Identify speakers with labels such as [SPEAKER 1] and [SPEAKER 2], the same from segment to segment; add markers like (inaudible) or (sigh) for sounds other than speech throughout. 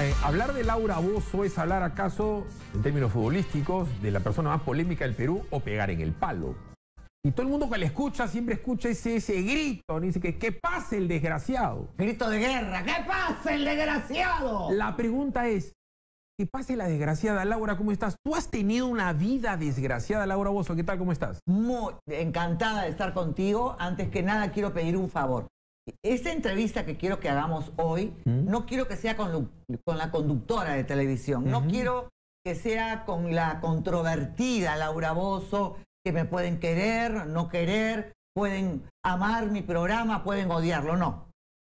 [SPEAKER 1] Eh, hablar de Laura Bozo es hablar acaso, en términos futbolísticos, de la persona más polémica del Perú o pegar en el palo. Y todo el mundo que le escucha siempre escucha ese, ese grito, dice que ¿qué pase el desgraciado?
[SPEAKER 2] Grito de guerra, ¿qué pasa el desgraciado?
[SPEAKER 1] La pregunta es, ¿qué pase la desgraciada Laura? ¿Cómo estás? ¿Tú has tenido una vida desgraciada, Laura Bozo? ¿Qué tal? ¿Cómo estás?
[SPEAKER 2] Muy encantada de estar contigo. Antes que nada quiero pedir un favor. Esta entrevista que quiero que hagamos hoy,
[SPEAKER 1] ¿Mm?
[SPEAKER 2] no quiero que sea con, con la conductora de televisión, no
[SPEAKER 1] Ujú.
[SPEAKER 2] quiero que sea con la controvertida Laura Bozo, que me pueden querer, no querer, pueden amar mi programa, pueden odiarlo, no.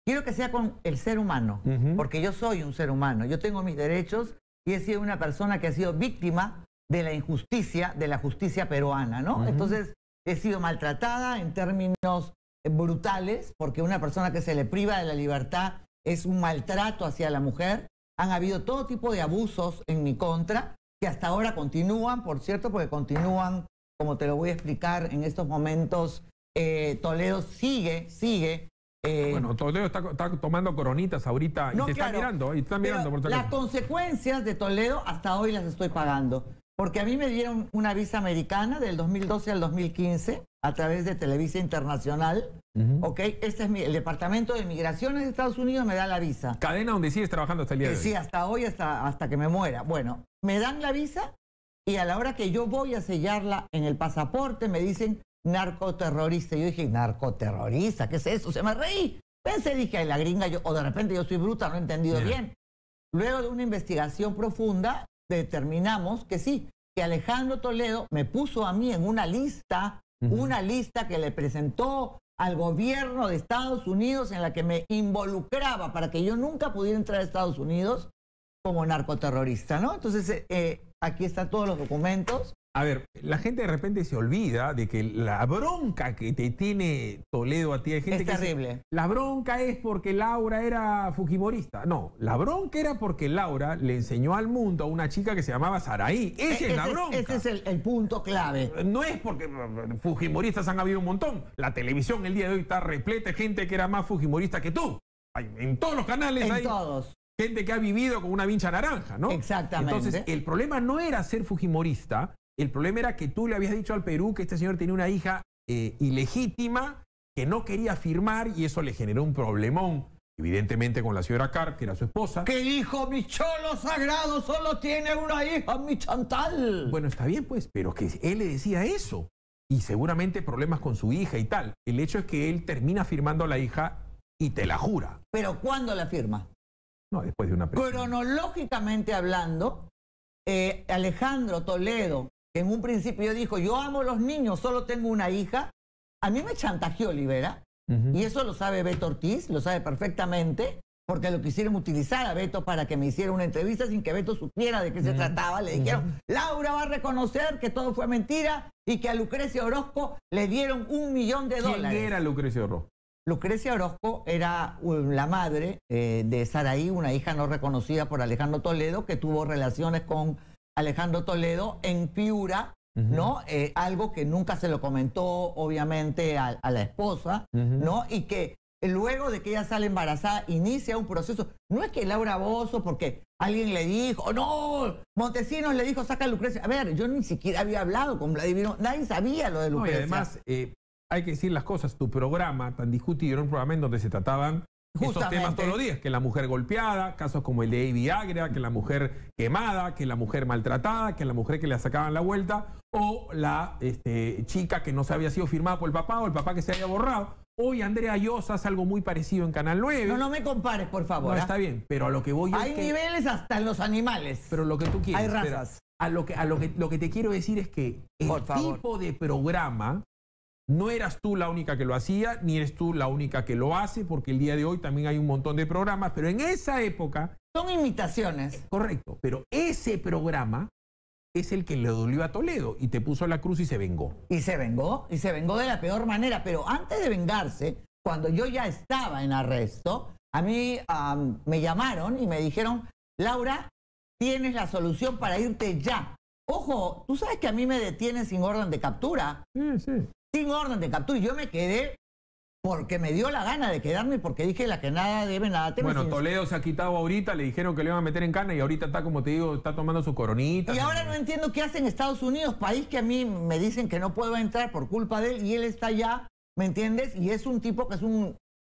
[SPEAKER 2] Quiero que sea con el ser humano,
[SPEAKER 1] Ujú.
[SPEAKER 2] porque yo soy un ser humano, yo tengo mis derechos y he sido una persona que ha sido víctima de la injusticia, de la justicia peruana, ¿no? Entonces, he sido maltratada en términos eh, brutales, porque una persona que se le priva de la libertad es un maltrato hacia la mujer. Han habido todo tipo de abusos en mi contra, que hasta ahora continúan, por cierto, porque continúan, como te lo voy a explicar en estos momentos, eh, Toledo sigue, sigue. Eh,
[SPEAKER 1] Bueno, Toledo está, está tomando coronitas ahorita y
[SPEAKER 2] no,
[SPEAKER 1] te está
[SPEAKER 2] claro,
[SPEAKER 1] mirando, y te está mirando por
[SPEAKER 2] Las consecuencias de Toledo hasta hoy las estoy pagando. Porque a mí me dieron una visa americana del 2012 al 2015 a través de Televisa Internacional. ¿Ok? Este es mi, el Departamento de Migraciones de Estados Unidos me da la visa.
[SPEAKER 1] Cadena donde sigues trabajando hasta el día de hoy.
[SPEAKER 2] sí, hasta hoy, hasta, hasta que me muera. Bueno, me dan la visa y a la hora que yo voy a sellarla en el pasaporte me dicen narcoterrorista. Yo dije, narcoterrorista, ¿qué es eso? Se me reí. Pensé, dije, ay, la gringa, yo, o de repente yo soy bruta, no he entendido bien. Luego de una investigación profunda, determinamos que sí, que Alejandro Toledo me puso a mí en una lista, una lista que le presentó al gobierno de Estados Unidos en la que me involucraba para que yo nunca pudiera entrar a Estados Unidos como narcoterrorista, ¿no? Entonces, eh, eh, aquí están todos los documentos.
[SPEAKER 1] A ver, la gente de repente se olvida de que la bronca que te tiene Toledo a ti, hay gente
[SPEAKER 2] Es
[SPEAKER 1] que dice,
[SPEAKER 2] terrible.
[SPEAKER 1] la bronca es porque Laura era fujimorista. No, la bronca era porque Laura le enseñó al mundo a una chica que se llamaba Saraí. Esa
[SPEAKER 2] E-
[SPEAKER 1] es la
[SPEAKER 2] ese
[SPEAKER 1] bronca.
[SPEAKER 2] ese es el, el punto clave.
[SPEAKER 1] No es porque fujimoristas han habido un montón. La televisión el día de hoy está repleta de gente que era más fujimorista que tú. Hay- en todos los canales
[SPEAKER 2] En
[SPEAKER 1] hay
[SPEAKER 2] todos.
[SPEAKER 1] gente que ha vivido con una vincha naranja, ¿no?
[SPEAKER 2] Exactamente.
[SPEAKER 1] Entonces, el problema no era ser fujimorista, el problema era que tú le habías dicho al Perú que este señor tenía una hija eh, ilegítima que no quería firmar y eso le generó un problemón, evidentemente con la señora Carr, que era su esposa.
[SPEAKER 2] Que hijo, mi cholo sagrado solo tiene una hija, mi chantal.
[SPEAKER 1] Bueno, está bien, pues, pero que él le decía eso. Y seguramente problemas con su hija y tal. El hecho es que él termina firmando a la hija y te la jura.
[SPEAKER 2] Pero ¿cuándo la firma?
[SPEAKER 1] No, después de una presión.
[SPEAKER 2] Cronológicamente hablando, eh, Alejandro Toledo, en un principio dijo, yo amo a los niños, solo tengo una hija, a mí me chantajeó Olivera, y eso lo sabe Beto Ortiz, lo sabe perfectamente, porque lo quisieron utilizar a Beto para que me hiciera una entrevista sin que Beto supiera de qué se trataba. Le dijeron, Laura va a reconocer que todo fue mentira y que a Lucrecia Orozco le dieron un millón de
[SPEAKER 1] ¿Quién
[SPEAKER 2] dólares.
[SPEAKER 1] era Lucrecio Rojo?
[SPEAKER 2] Lucrecia Orozco era uh, la madre eh, de Saraí, una hija no reconocida por Alejandro Toledo, que tuvo relaciones con Alejandro Toledo en Piura. ¿no? Eh, algo que nunca se lo comentó, obviamente, a, a la esposa. ¿no? Y que luego de que ella sale embarazada, inicia un proceso. No es que Laura Bozo, porque alguien le dijo, no, Montesinos le dijo, saca a Lucrecia. A ver, yo ni siquiera había hablado con Vladimir, nadie sabía lo de
[SPEAKER 1] No, y
[SPEAKER 2] Lucrecia.
[SPEAKER 1] además, eh, hay que decir las cosas. Tu programa tan discutido era un programa en donde se trataban estos temas todos los días. Que la mujer golpeada, casos como el de Avi Agra, que la mujer quemada, que la mujer maltratada, que la mujer que le sacaban la vuelta, o la este, chica que no se había sido firmada por el papá o el papá que se había borrado. Hoy Andrea Llosa hace algo muy parecido en Canal 9.
[SPEAKER 2] No, no me compares, por favor.
[SPEAKER 1] No,
[SPEAKER 2] ¿ah?
[SPEAKER 1] está bien, pero a lo que voy yo es
[SPEAKER 2] Hay
[SPEAKER 1] que-
[SPEAKER 2] niveles hasta en los animales.
[SPEAKER 1] pero lo que tú quieres.
[SPEAKER 2] Hay
[SPEAKER 1] pero
[SPEAKER 2] razas.
[SPEAKER 1] a lo que, a lo que, lo que te quiero decir es que el tipo de programa no eras tú la única que lo hacía, ni eres tú la única que lo hace, porque el día de hoy también hay un montón de programas, pero en esa época,
[SPEAKER 2] Son imitaciones.
[SPEAKER 1] correcto, pero ese programa es el que le dolió a Toledo y te puso la cruz y se vengó.
[SPEAKER 2] Y se vengó, y se vengó de la peor manera. Pero antes de vengarse, cuando yo ya estaba en arresto, a mí me llamaron y me dijeron, Laura, tienes la solución para irte ya. Ojo, tú sabes que a mí me detienen sin orden de captura.
[SPEAKER 1] Sí, sí.
[SPEAKER 2] Sin orden de captura. Y Yo me quedé porque me dio la gana de quedarme porque dije la que nada debe, nada teme.
[SPEAKER 1] Bueno, Toledo se ha quitado ahorita, le dijeron que le iban a meter en cana y ahorita está, como te digo, está tomando su coronita.
[SPEAKER 2] Y ahora no entiendo qué hace en Estados Unidos, país que a mí me dicen que no puedo entrar por culpa de él y él está allá, ¿me entiendes? Y es un tipo que es un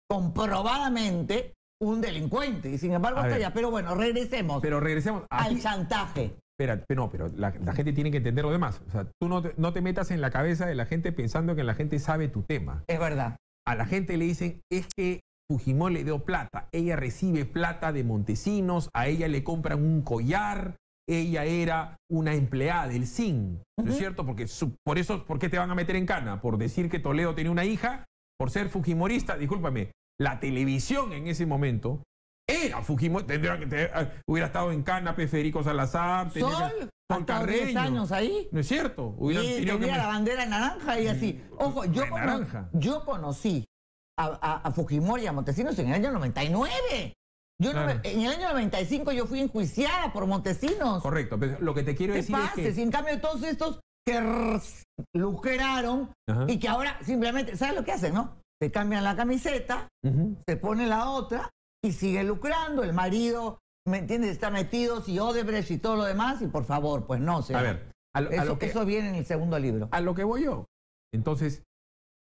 [SPEAKER 2] comprobadamente un delincuente y sin embargo
[SPEAKER 1] A
[SPEAKER 2] está
[SPEAKER 1] ver.
[SPEAKER 2] allá. Pero bueno, regresemos
[SPEAKER 1] Pero regresemos.
[SPEAKER 2] al chantaje.
[SPEAKER 1] Espera, pero no, pero la, la gente tiene que entender lo demás. O sea, tú no te, no te metas en la cabeza de la gente pensando que la gente sabe tu tema.
[SPEAKER 2] Es verdad.
[SPEAKER 1] A la gente le dicen, es que Fujimori le dio plata. Ella recibe plata de Montesinos, a ella le compran un collar, ella era una empleada del SIN. ¿No es cierto? Porque su- por eso, ¿por qué te van a meter en cana? Por decir que Toledo tenía una hija, por ser Fujimorista. Discúlpame, la televisión en ese momento era Fujimori. Tendría que te- ah, hubiera estado en cana, pe, Federico Salazar,
[SPEAKER 2] Sol,
[SPEAKER 1] que-
[SPEAKER 2] estado 10 años ahí.
[SPEAKER 1] ¿No es cierto? Hubieran
[SPEAKER 2] Y
[SPEAKER 1] que
[SPEAKER 2] tenía la bandera naranja y así. Ojo, yo, cono- conocí a, a- a Fujimori y a Montesinos en el año 99. Yo no
[SPEAKER 1] Claro.
[SPEAKER 2] me- en el año 95 yo fui enjuiciada por Montesinos.
[SPEAKER 1] Correcto, pero lo que te quiero
[SPEAKER 2] ¿Qué
[SPEAKER 1] decir es que...
[SPEAKER 2] Si en cambio todos estos que lucraron
[SPEAKER 1] Ajá.
[SPEAKER 2] y que ahora simplemente, ¿sabes lo que hacen, no? Se cambian la camiseta,
[SPEAKER 1] Ujú.
[SPEAKER 2] se pone la otra y sigue lucrando. El marido, ¿me entiendes? Está metido, y Odebrecht y todo lo demás. Y por favor, pues no. se
[SPEAKER 1] A ver, a lo, a
[SPEAKER 2] eso,
[SPEAKER 1] lo que,
[SPEAKER 2] eso viene en el segundo libro.
[SPEAKER 1] a lo que voy yo. Entonces,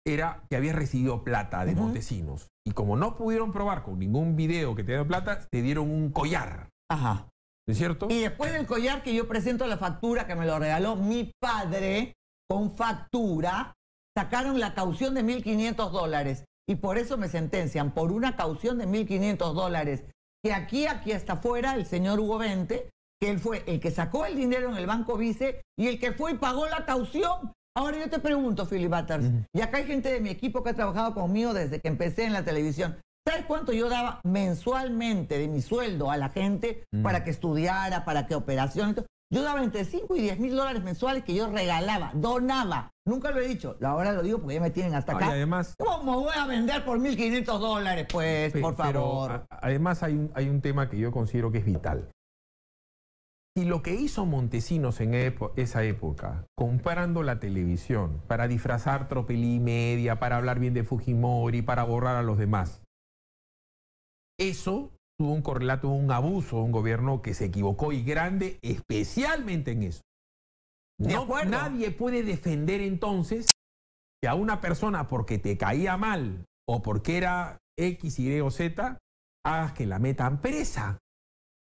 [SPEAKER 1] era que había recibido plata de. Montesinos. Y como no pudieron probar con ningún video que te dieron plata, te dieron un collar.
[SPEAKER 2] Ajá.
[SPEAKER 1] ¿No es cierto?
[SPEAKER 2] Y después del collar que yo presento la factura que me lo regaló mi padre con factura, sacaron la caución de 1.500 dólares. Y por eso me sentencian por una caución de 1.500 dólares. Que aquí, aquí hasta afuera, el señor Hugo Vente, que él fue el que sacó el dinero en el Banco Vice y el que fue y pagó la caución. Ahora yo te pregunto, Philip Butters,
[SPEAKER 1] Ujú.
[SPEAKER 2] y acá hay gente de mi equipo que ha trabajado conmigo desde que empecé en la televisión. ¿Sabes cuánto yo daba mensualmente de mi sueldo a la gente para que estudiara, para que operación? Yo daba entre 5 y 10 mil dólares mensuales que yo regalaba, donaba. Nunca lo he dicho, ahora lo digo porque ya me tienen hasta acá.
[SPEAKER 1] además,
[SPEAKER 2] ¿Cómo voy a vender por 1.500 dólares? Pues, por favor.
[SPEAKER 1] además hay un, hay un tema que yo considero que es vital. Y lo que hizo Montesinos en esa época, comprando la televisión para disfrazar tropelí media, para hablar bien de Fujimori, para borrar a los demás, eso tuvo un correlato, un abuso un gobierno que se equivocó y grande, especialmente en eso. No-
[SPEAKER 2] acuerdo.
[SPEAKER 1] nadie puede defender entonces que a una persona porque te caía mal o porque era X, Y o Z, hagas que la metan presa,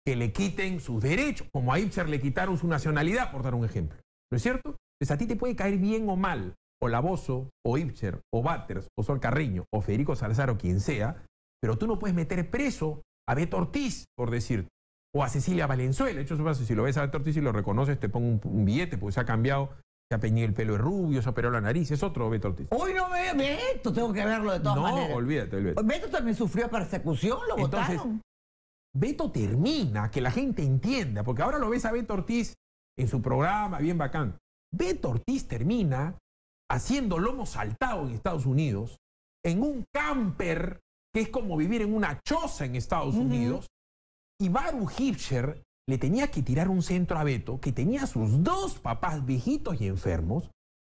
[SPEAKER 1] que le quiten sus derechos, como a Ibser le quitaron su nacionalidad, por dar un ejemplo. ¿No es cierto? Entonces a ti te puede caer bien o mal, o Laboso, o Ibser, o Batters, o Sol Carriño, o Federico Salazar, o quien sea, pero tú no puedes meter preso a Beto Ortiz, por decir, o a Cecilia Valenzuela. De hecho, si lo ves a Beto Ortiz y lo reconoces, te pongo un, un billete, porque se ha cambiado, se ha peñido el pelo de rubio, se ha operado la nariz, es otro Beto Ortiz.
[SPEAKER 2] Hoy no me ve esto, tengo que verlo de todas
[SPEAKER 1] no,
[SPEAKER 2] maneras.
[SPEAKER 1] olvídate, olvídate.
[SPEAKER 2] Beto también sufrió persecución, lo
[SPEAKER 1] Entonces,
[SPEAKER 2] votaron.
[SPEAKER 1] Beto termina, que la gente entienda, porque ahora lo ves a Beto Ortiz en su programa, bien bacán. Beto Ortiz termina haciendo lomo saltado en Estados Unidos, en un camper, que es como vivir en una choza en Estados. Unidos, y Baru Hipscher le tenía que tirar un centro a Beto, que tenía sus dos papás viejitos y enfermos.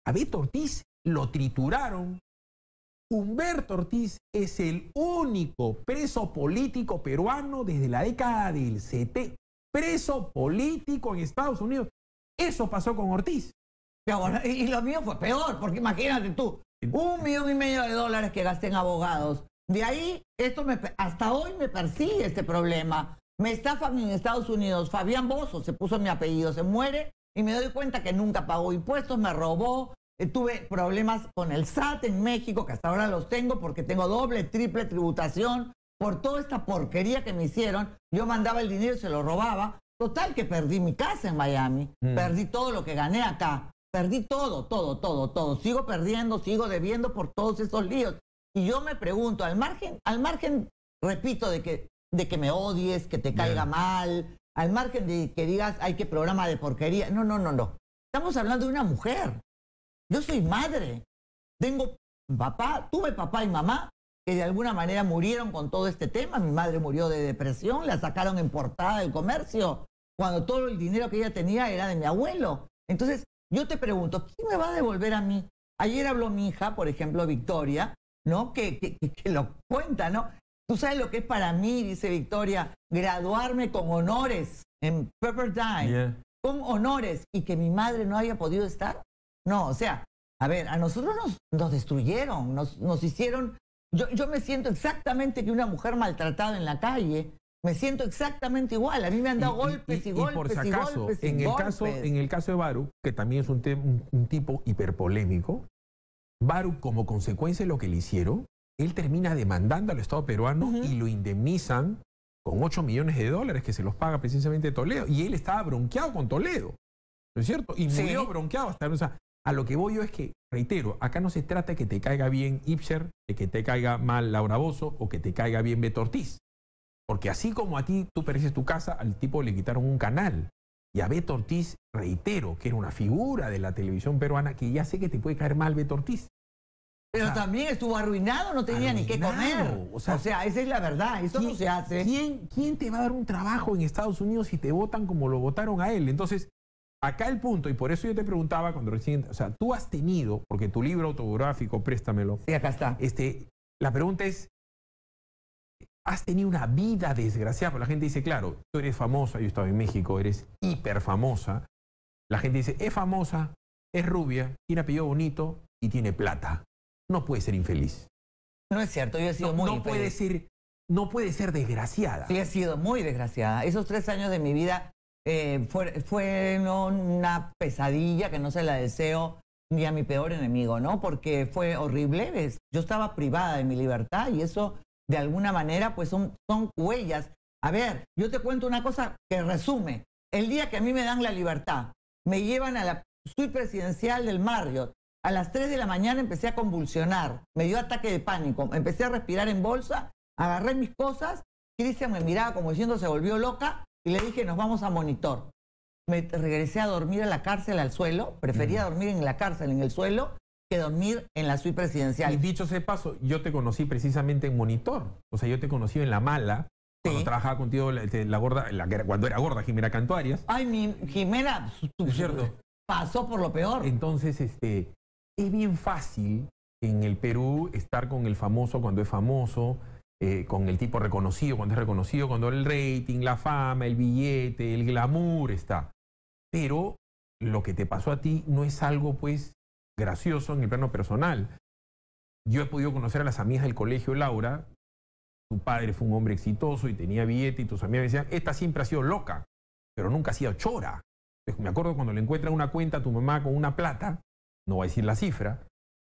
[SPEAKER 1] A Beto Ortiz lo trituraron. Humberto Ortiz es el único preso político peruano desde la década del 70. Preso político en Estados Unidos. Eso pasó con Ortiz.
[SPEAKER 2] Y lo mío fue peor, porque imagínate tú, un millón y medio de dólares que gasté en abogados. De ahí, esto me, hasta hoy me persigue este problema. Me estafan en Estados Unidos. Fabián Bozo se puso mi apellido, se muere y me doy cuenta que nunca pagó impuestos, me robó. Eh, tuve problemas con el SAT en México, que hasta ahora los tengo porque tengo doble, triple tributación por toda esta porquería que me hicieron. Yo mandaba el dinero y se lo robaba. Total que perdí mi casa en Miami,
[SPEAKER 1] Mm.
[SPEAKER 2] perdí todo lo que gané acá, perdí todo, todo, todo, todo. Sigo perdiendo, sigo debiendo por todos estos líos. Y yo me pregunto, al margen, al margen, repito, de que, de que me odies, que te caiga mal, al margen de que digas, ay, qué programa de porquería. No, no, no, no. Estamos hablando de una mujer. Yo soy madre. Tengo papá, tuve papá y mamá que de alguna manera murieron con todo este tema. Mi madre murió de depresión, la sacaron en portada del comercio, cuando todo el dinero que ella tenía era de mi abuelo. Entonces, yo te pregunto, ¿quién me va a devolver a mí? Ayer habló mi hija, por ejemplo, Victoria, ¿no? Que, que, que lo cuenta, ¿no? Tú sabes lo que es para mí, dice Victoria, graduarme con honores en Pepperdine,
[SPEAKER 1] Yeah.
[SPEAKER 2] con honores, y que mi madre no haya podido estar. No, o sea, a ver, a nosotros nos, nos destruyeron, nos, nos hicieron... Yo, yo me siento exactamente que una mujer maltratada en la calle, me siento exactamente igual. A mí me han dado golpes y, golpes
[SPEAKER 1] por si
[SPEAKER 2] y
[SPEAKER 1] acaso,
[SPEAKER 2] golpes y
[SPEAKER 1] en el
[SPEAKER 2] golpes.
[SPEAKER 1] caso, en el caso de Baru, que también es un, un- un tipo hiperpolémico, Baru, como consecuencia de lo que le hicieron, él termina demandando al Estado peruano y lo indemnizan con 8 millones de dólares que se los paga precisamente Toledo. Y él estaba bronqueado con Toledo. ¿No es cierto? Y
[SPEAKER 2] Sí.
[SPEAKER 1] murió bronqueado hasta. O sea, a lo que voy yo es que, reitero, acá no se trata de que te caiga bien Ipser, de que te caiga mal Laura Bozo o que te caiga bien Beto Ortiz. Porque así como a ti tú perdiste tu casa, al tipo le quitaron un canal. Y a Beto Ortiz, reitero, que era una figura de la televisión peruana, que ya sé que te puede caer mal Beto Ortiz.
[SPEAKER 2] Pero
[SPEAKER 1] o sea,
[SPEAKER 2] también estuvo arruinado, no tenía ni qué comer.
[SPEAKER 1] o sea,
[SPEAKER 2] esa es la verdad, eso no se hace.
[SPEAKER 1] ¿quién, quién te va a dar un trabajo en Estados Unidos si te votan como lo votaron a él? Entonces, acá el punto, y por eso yo te preguntaba cuando recién, o sea, tú has tenido, porque tu libro autobiográfico, préstamelo,
[SPEAKER 2] Sí, acá está.
[SPEAKER 1] este, la pregunta es, ¿has tenido una vida desgraciada? Porque la gente dice, claro, tú eres famosa, yo estaba en México, eres hiper famosa. La gente dice, es famosa, es rubia, tiene apellido bonito y tiene plata. No puede ser infeliz.
[SPEAKER 2] No es cierto, yo he sido
[SPEAKER 1] No,
[SPEAKER 2] muy
[SPEAKER 1] no puede
[SPEAKER 2] infeliz.
[SPEAKER 1] ser, no puede ser desgraciada.
[SPEAKER 2] Sí, he sido muy desgraciada. Esos tres años de mi vida eh, fue- fueron una pesadilla que no se la deseo ni a mi peor enemigo, ¿no? Porque fue horrible. yo estaba privada de mi libertad y eso, de alguna manera, pues son, son huellas. A ver, yo te cuento una cosa que resume. El día que a mí me dan la libertad, me llevan a la suite presidencial del Marriott. A las 3 de la mañana empecé a convulsionar, me dio ataque de pánico, empecé a respirar en bolsa, agarré mis cosas, Cristian me miraba como diciendo se volvió loca y le dije nos vamos a monitor. Me regresé a dormir a la cárcel al suelo, prefería dormir en la cárcel en el suelo que dormir en la suite
[SPEAKER 1] Y
[SPEAKER 2] presidencial.
[SPEAKER 1] dicho sea paso, yo te conocí precisamente en Monitor. O sea, yo te conocí en La Mala, cuando
[SPEAKER 2] Sí.
[SPEAKER 1] trabajaba contigo la, este, la gorda, la cuando era gorda, Jimena Cantuarias.
[SPEAKER 2] Ay, mi Jimena
[SPEAKER 1] Es cierto.
[SPEAKER 2] pasó por lo peor.
[SPEAKER 1] Entonces, este, es bien fácil en el Perú estar con el famoso cuando es famoso, eh, con el tipo reconocido cuando es reconocido, cuando el rating, la fama, el billete, el glamour está. Pero lo que te pasó a ti no es algo, pues, gracioso en el plano personal. Yo he podido conocer a las amigas del colegio Laura. Tu padre fue un hombre exitoso y tenía billete y tus amigas me decían, esta siempre ha sido loca, pero nunca ha sido chora. Me acuerdo cuando le encuentra una cuenta a tu mamá con una plata, no voy a decir la cifra,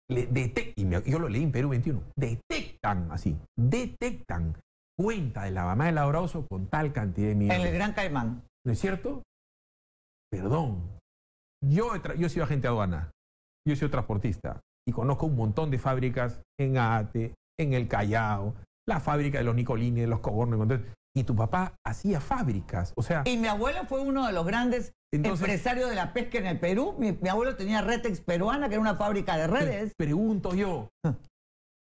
[SPEAKER 1] le y me- yo lo leí en Perú 21, detectan así, detectan cuenta de la mamá de Laura Oso con tal cantidad de
[SPEAKER 2] En
[SPEAKER 1] millones.
[SPEAKER 2] el Gran Caimán.
[SPEAKER 1] ¿No es cierto? Perdón. Yo he, yo he sido agente aduana, yo he sido transportista y conozco un montón de fábricas en Ate, en el Callao, la fábrica de los Nicolini, de los Cobornos. entonces, Y tu papá hacía fábricas. O sea,
[SPEAKER 2] Y mi abuelo fue uno de los grandes
[SPEAKER 1] Entonces-
[SPEAKER 2] empresarios de la pesca en el Perú. Mi, mi abuelo tenía Retex peruana, que era una fábrica de redes.
[SPEAKER 1] Pregunto yo, (laughs)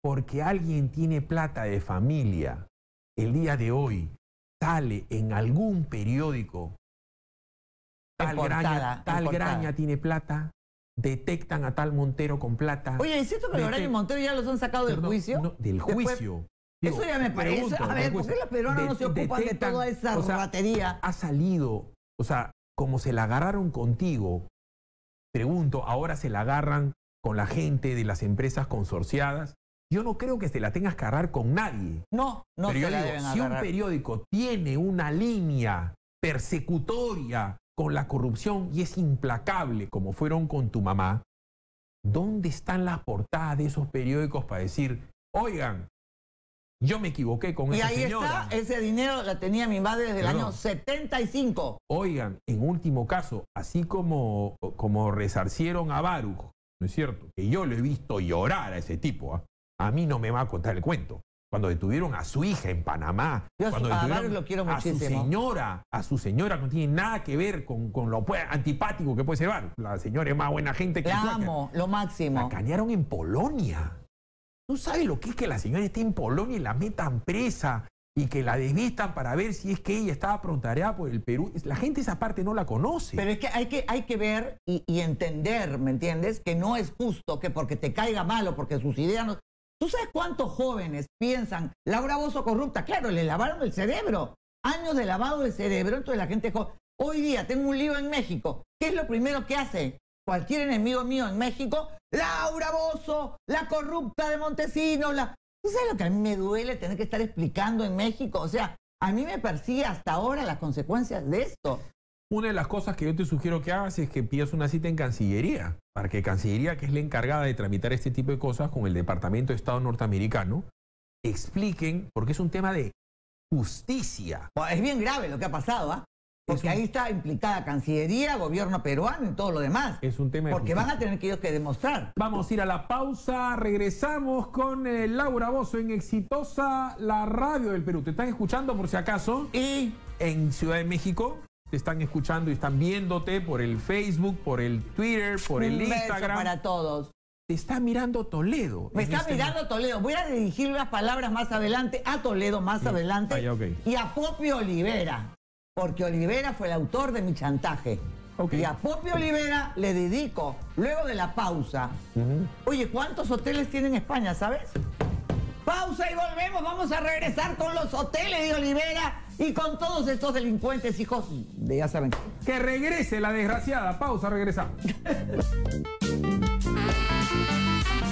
[SPEAKER 1] porque alguien tiene plata de familia, el día de hoy sale en algún periódico, tal, graña, tal graña tiene plata, detectan a tal Montero con plata.
[SPEAKER 2] Oye, ¿es cierto que
[SPEAKER 1] Detec-
[SPEAKER 2] y Montero ya los han sacado del juicio?
[SPEAKER 1] no, del
[SPEAKER 2] Después-
[SPEAKER 1] juicio.
[SPEAKER 2] Eso ya me parece.
[SPEAKER 1] pregunto,
[SPEAKER 2] a ver, ¿por qué los peruanos no
[SPEAKER 1] De-
[SPEAKER 2] se ocupan de toda esa
[SPEAKER 1] o sea,
[SPEAKER 2] ratería?
[SPEAKER 1] ha salido, o sea, como se la agarraron contigo, pregunto, ahora se la agarran con la gente de las empresas consorciadas. Yo no creo que se la tengas que agarrar con nadie.
[SPEAKER 2] No, no
[SPEAKER 1] Pero yo
[SPEAKER 2] se la
[SPEAKER 1] digo,
[SPEAKER 2] deben
[SPEAKER 1] si un periódico tiene una línea persecutoria con la corrupción y es implacable, como fueron con tu mamá, ¿dónde están las portadas de esos periódicos para decir, oigan, yo me equivoqué con
[SPEAKER 2] Y
[SPEAKER 1] esa
[SPEAKER 2] ahí
[SPEAKER 1] señora?
[SPEAKER 2] está, ese dinero la tenía mi madre desde el año 75.
[SPEAKER 1] Oigan, en último caso, así como, como resarcieron a Baruch, ¿no es cierto? Que yo lo he visto llorar a ese tipo, ¿ah? a mí no me va a contar el cuento. Cuando detuvieron a su hija en Panamá,
[SPEAKER 2] Yo a su-
[SPEAKER 1] cuando
[SPEAKER 2] a
[SPEAKER 1] detuvieron
[SPEAKER 2] lo quiero
[SPEAKER 1] a su señora, a su señora, no tiene nada que ver con, con lo pues, antipático que puede ser. La señora es más buena gente que
[SPEAKER 2] La
[SPEAKER 1] Tuaca.
[SPEAKER 2] amo, lo máximo.
[SPEAKER 1] La cañaron en Polonia. ¿Tú sabes lo que es que la señora esté en Polonia y la metan presa y que la desvistan para ver si es que ella estaba prontareada por el Perú? La gente esa parte no la conoce.
[SPEAKER 2] Pero es que hay que, hay que ver y, y entender, ¿me entiendes? Que no es justo que porque te caiga mal o porque sus ideas no... ¿Tú sabes cuántos jóvenes piensan, Laura Bozo corrupta? Claro, le lavaron el cerebro. Años de lavado de cerebro, entonces la gente joven. Hoy día tengo un lío en México. ¿Qué es lo primero que hace cualquier enemigo mío en México? Laura Bozo, la corrupta de Montesinos. ¿Tú sabes lo que a mí me duele tener que estar explicando en México? O sea, a mí me persigue hasta ahora las consecuencias de esto.
[SPEAKER 1] Una de las cosas que yo te sugiero que hagas es que pidas una cita en Cancillería, para que Cancillería, que es la encargada de tramitar este tipo de cosas con el Departamento de Estado norteamericano, expliquen, porque es un tema de justicia.
[SPEAKER 2] Es bien grave lo que ha pasado, ¿ah? Porque ahí está implicada Cancillería, gobierno peruano y todo lo demás.
[SPEAKER 1] Es un tema de
[SPEAKER 2] Porque van a tener que ellos que demostrar.
[SPEAKER 1] Vamos a ir a la pausa. Regresamos con eh, Laura Bozo en Exitosa, la radio del Perú. ¿Te están escuchando por si acaso?
[SPEAKER 2] Y
[SPEAKER 1] en Ciudad de México te están escuchando y están viéndote por el Facebook, por el Twitter, por el
[SPEAKER 2] un beso
[SPEAKER 1] Instagram.
[SPEAKER 2] para todos.
[SPEAKER 1] Te está mirando Toledo.
[SPEAKER 2] Me está
[SPEAKER 1] este
[SPEAKER 2] mirando Toledo. Voy a dirigir las palabras más adelante a Toledo más adelante
[SPEAKER 1] Ah, ya, ok.
[SPEAKER 2] y a Popio Olivera, porque Olivera fue el autor de mi chantaje. Y a Popio Olivera le dedico, luego de la pausa. Oye, ¿cuántos hoteles tiene en España, sabes? Pausa y volvemos. Vamos a regresar con los hoteles de Olivera y con todos estos delincuentes, hijos de ya saben.
[SPEAKER 1] Que regrese la desgraciada. Pausa, regresamos.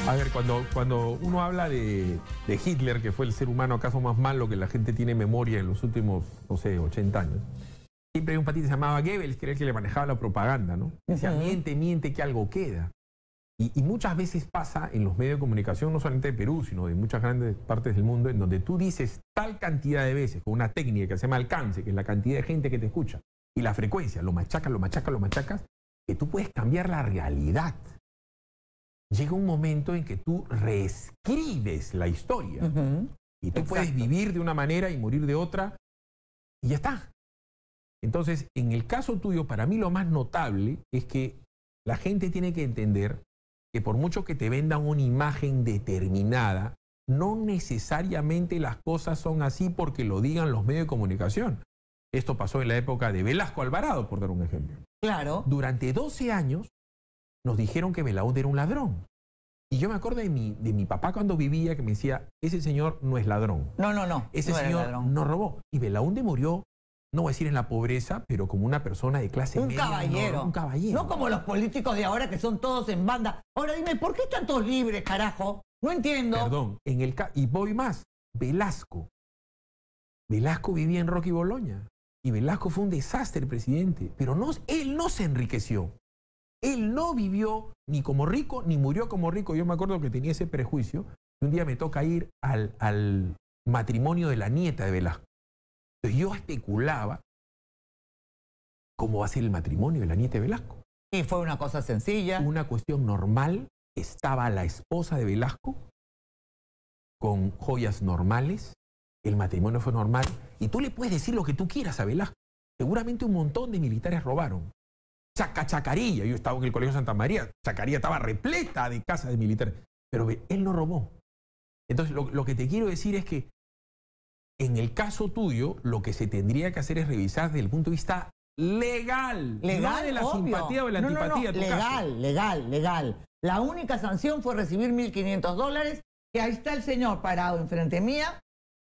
[SPEAKER 1] A ver, cuando, cuando uno habla de, de Hitler, que fue el ser humano acaso más malo que la gente tiene memoria en los últimos, no sé, 80 años, siempre hay un patito que se llamaba Goebbels, que era el que le manejaba la propaganda, ¿no? Decía,
[SPEAKER 2] Ujú.
[SPEAKER 1] miente, miente, que algo queda. Y, y muchas veces pasa en los medios de comunicación, no solamente de Perú, sino de muchas grandes partes del mundo, en donde tú dices tal cantidad de veces, con una técnica que se llama alcance, que es la cantidad de gente que te escucha, y la frecuencia, lo machacas, lo machacas, lo machacas, que tú puedes cambiar la realidad. Llega un momento en que tú reescribes la historia. Y tú puedes vivir de una manera y morir de otra, y ya está. Entonces, en el caso tuyo, para mí lo más notable es que la gente tiene que entender que por mucho que te vendan una imagen determinada, no necesariamente las cosas son así porque lo digan los medios de comunicación. Esto pasó en la época de Velasco Alvarado, por dar un ejemplo.
[SPEAKER 2] Claro.
[SPEAKER 1] Durante 12 años nos dijeron que Belaúnde era un ladrón. Y yo me acuerdo de mi, de mi papá cuando vivía que me decía, ese señor no es ladrón.
[SPEAKER 2] No, no, no.
[SPEAKER 1] Ese
[SPEAKER 2] no
[SPEAKER 1] señor no robó. Y Belaúnde murió, no voy a decir en la pobreza, pero como una persona de clase
[SPEAKER 2] Un
[SPEAKER 1] media.
[SPEAKER 2] caballero.
[SPEAKER 1] no, un caballero.
[SPEAKER 2] No como los políticos de ahora que son todos en banda. Ahora dime, ¿por qué están todos libres, carajo? No entiendo.
[SPEAKER 1] Perdón, en el ca- y voy más, Velasco. Velasco vivía en Rocky Boloña. Y Velasco fue un desastre, presidente. Pero no, él no se enriqueció. Él no vivió ni como rico, ni murió como rico. Yo me acuerdo que tenía ese prejuicio. Y un día me toca ir al, al matrimonio de la nieta de Velasco. Entonces yo especulaba cómo va a ser el matrimonio de la nieta de Velasco.
[SPEAKER 2] Y fue una cosa sencilla.
[SPEAKER 1] Una cuestión normal. Estaba la esposa de Velasco con joyas normales. El matrimonio fue normal. Y tú le puedes decir lo que tú quieras a Velasco. Seguramente un montón de militares robaron. Chaca, Chacarilla, yo estaba en el Colegio Santa María, Chacarilla estaba repleta de casas de militares, pero él no robó. Entonces, lo, lo que te quiero decir es que en el caso tuyo, lo que se tendría que hacer es revisar desde el punto de vista legal,
[SPEAKER 2] Legal,
[SPEAKER 1] no de la
[SPEAKER 2] obvio.
[SPEAKER 1] simpatía o de la
[SPEAKER 2] No, no, no,
[SPEAKER 1] antipatía. caso.
[SPEAKER 2] Legal, legal, legal. La única sanción fue recibir 1.500 dólares, que ahí está el señor parado enfrente mía,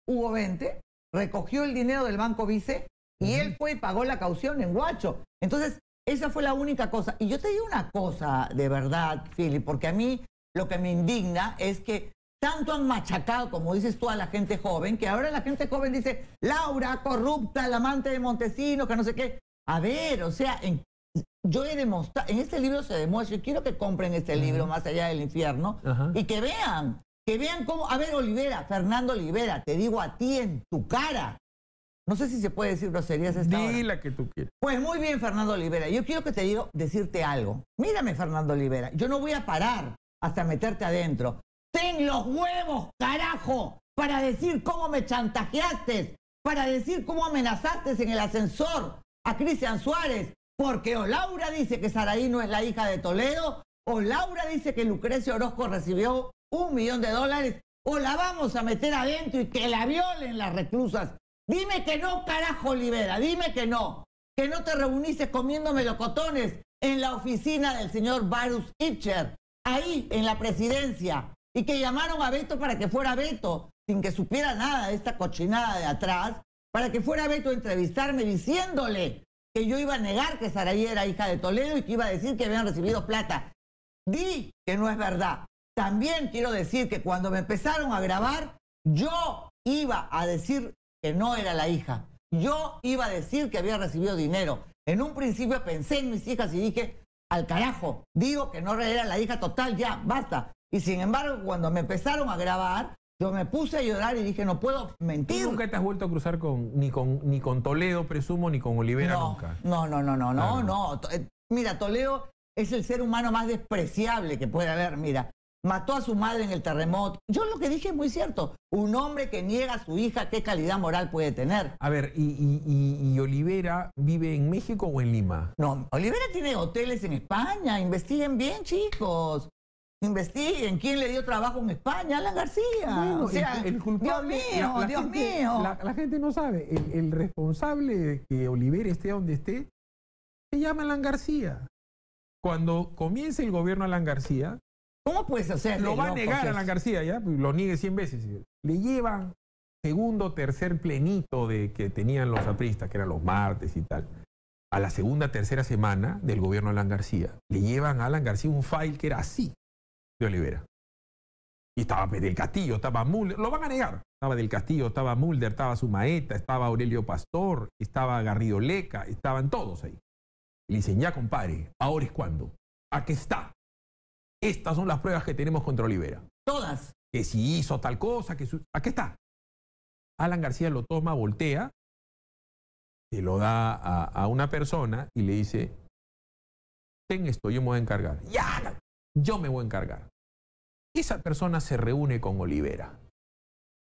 [SPEAKER 2] Hugo 20, recogió el dinero del Banco Vice y él fue y pagó la caución en Guacho. Entonces, esa fue la única cosa. Y yo te digo una cosa de verdad, Philip, porque a mí lo que me indigna es que tanto han machacado, como dices tú, a la gente joven, que ahora la gente joven dice, Laura, corrupta, la amante de Montesinos, que no sé qué. A ver, o sea, en- yo he demostrado, en este libro se demuestra, yo quiero que compren este libro, Más allá del infierno, y que vean, que vean cómo, a ver, Olivera, Fernando Olivera, te digo a ti en tu cara. No sé si se puede decir groserías esta hora.
[SPEAKER 1] Di la que tú quieras.
[SPEAKER 2] Pues muy bien, Fernando Olivera. Yo quiero que te digo, decirte algo. Mírame, Fernando Olivera. Yo no voy a parar hasta meterte adentro. Ten los huevos, carajo, para decir cómo me chantajeaste, para decir cómo amenazaste en el ascensor a Cristian Suárez, porque o Laura dice que Saraí no es la hija de Toledo, o Laura dice que Lucrecio Orozco recibió un millón de dólares, o la vamos a meter adentro y que la violen las reclusas. Dime que no, carajo, Olivera, dime que no. Que no te reuniste comiendo melocotones en la oficina del señor Varus Itcher, ahí en la presidencia, y que llamaron a Beto para que fuera Beto, sin que supiera nada de esta cochinada de atrás, para que fuera Beto a entrevistarme diciéndole que yo iba a negar que Saraí era hija de Toledo y que iba a decir que habían recibido plata. Di que no es verdad. También quiero decir que cuando me empezaron a grabar, yo iba a decir que no era la hija. Yo iba a decir que había recibido dinero. En un principio pensé en mis hijas y dije, al carajo, digo que no era la hija total, ya, basta. Y sin embargo, cuando me empezaron a grabar, yo me puse a llorar y dije, no puedo mentir.
[SPEAKER 1] ¿Tú nunca te has vuelto a cruzar con ni con ni con Toledo, presumo, ni con Olivera
[SPEAKER 2] no,
[SPEAKER 1] nunca?
[SPEAKER 2] No, no, no, no, no,
[SPEAKER 1] Claro.
[SPEAKER 2] no. Eh, Mira, Toledo es el ser humano más despreciable que puede haber. Mira, mató a su madre en el terremoto. Yo lo que dije es muy cierto. Un hombre que niega a su hija, ¿qué calidad moral puede tener?
[SPEAKER 1] A ver, ¿y, y, y- y Olivera vive en México o en Lima?
[SPEAKER 2] No, Olivera tiene hoteles en España. Investiguen bien, chicos. Investiguen quién le dio trabajo en España, Alan García.
[SPEAKER 1] Bueno,
[SPEAKER 2] o sea,
[SPEAKER 1] el- el culpable-
[SPEAKER 2] Dios mío,
[SPEAKER 1] la- la
[SPEAKER 2] Dios
[SPEAKER 1] gente-
[SPEAKER 2] mío.
[SPEAKER 1] La, la gente no sabe. El, el responsable de que Olivera esté donde esté se llama Alan García. Cuando comience el gobierno Alan García,
[SPEAKER 2] ¿Cómo puedes hacer?
[SPEAKER 1] lo va a negar Alan García, ¿ya? Pues Lo niegue 100 veces. Le llevan segundo, tercer plenito de que tenían los apristas, que eran los martes y tal. A la segunda, tercera semana del gobierno Alan García, le llevan a Alan García un file que era así, de Olivera. Y estaba del Castillo, estaba Mulder, lo van a negar. Estaba del Castillo, estaba Mulder, estaba Sumaeta, estaba Aurelio Pastor, estaba Garrido Leca, estaban todos ahí. Y le dicen, ya compadre, ahora es cuando. Aquí está. Estas son las pruebas que tenemos contra Olivera.
[SPEAKER 2] Todas.
[SPEAKER 1] Que si hizo tal cosa, que su... aquí está. Alan García lo toma, voltea, se lo da a, a una persona y le dice, ten esto, yo me voy a encargar. Ya, yo me voy a encargar. Esa persona se reúne con Olivera.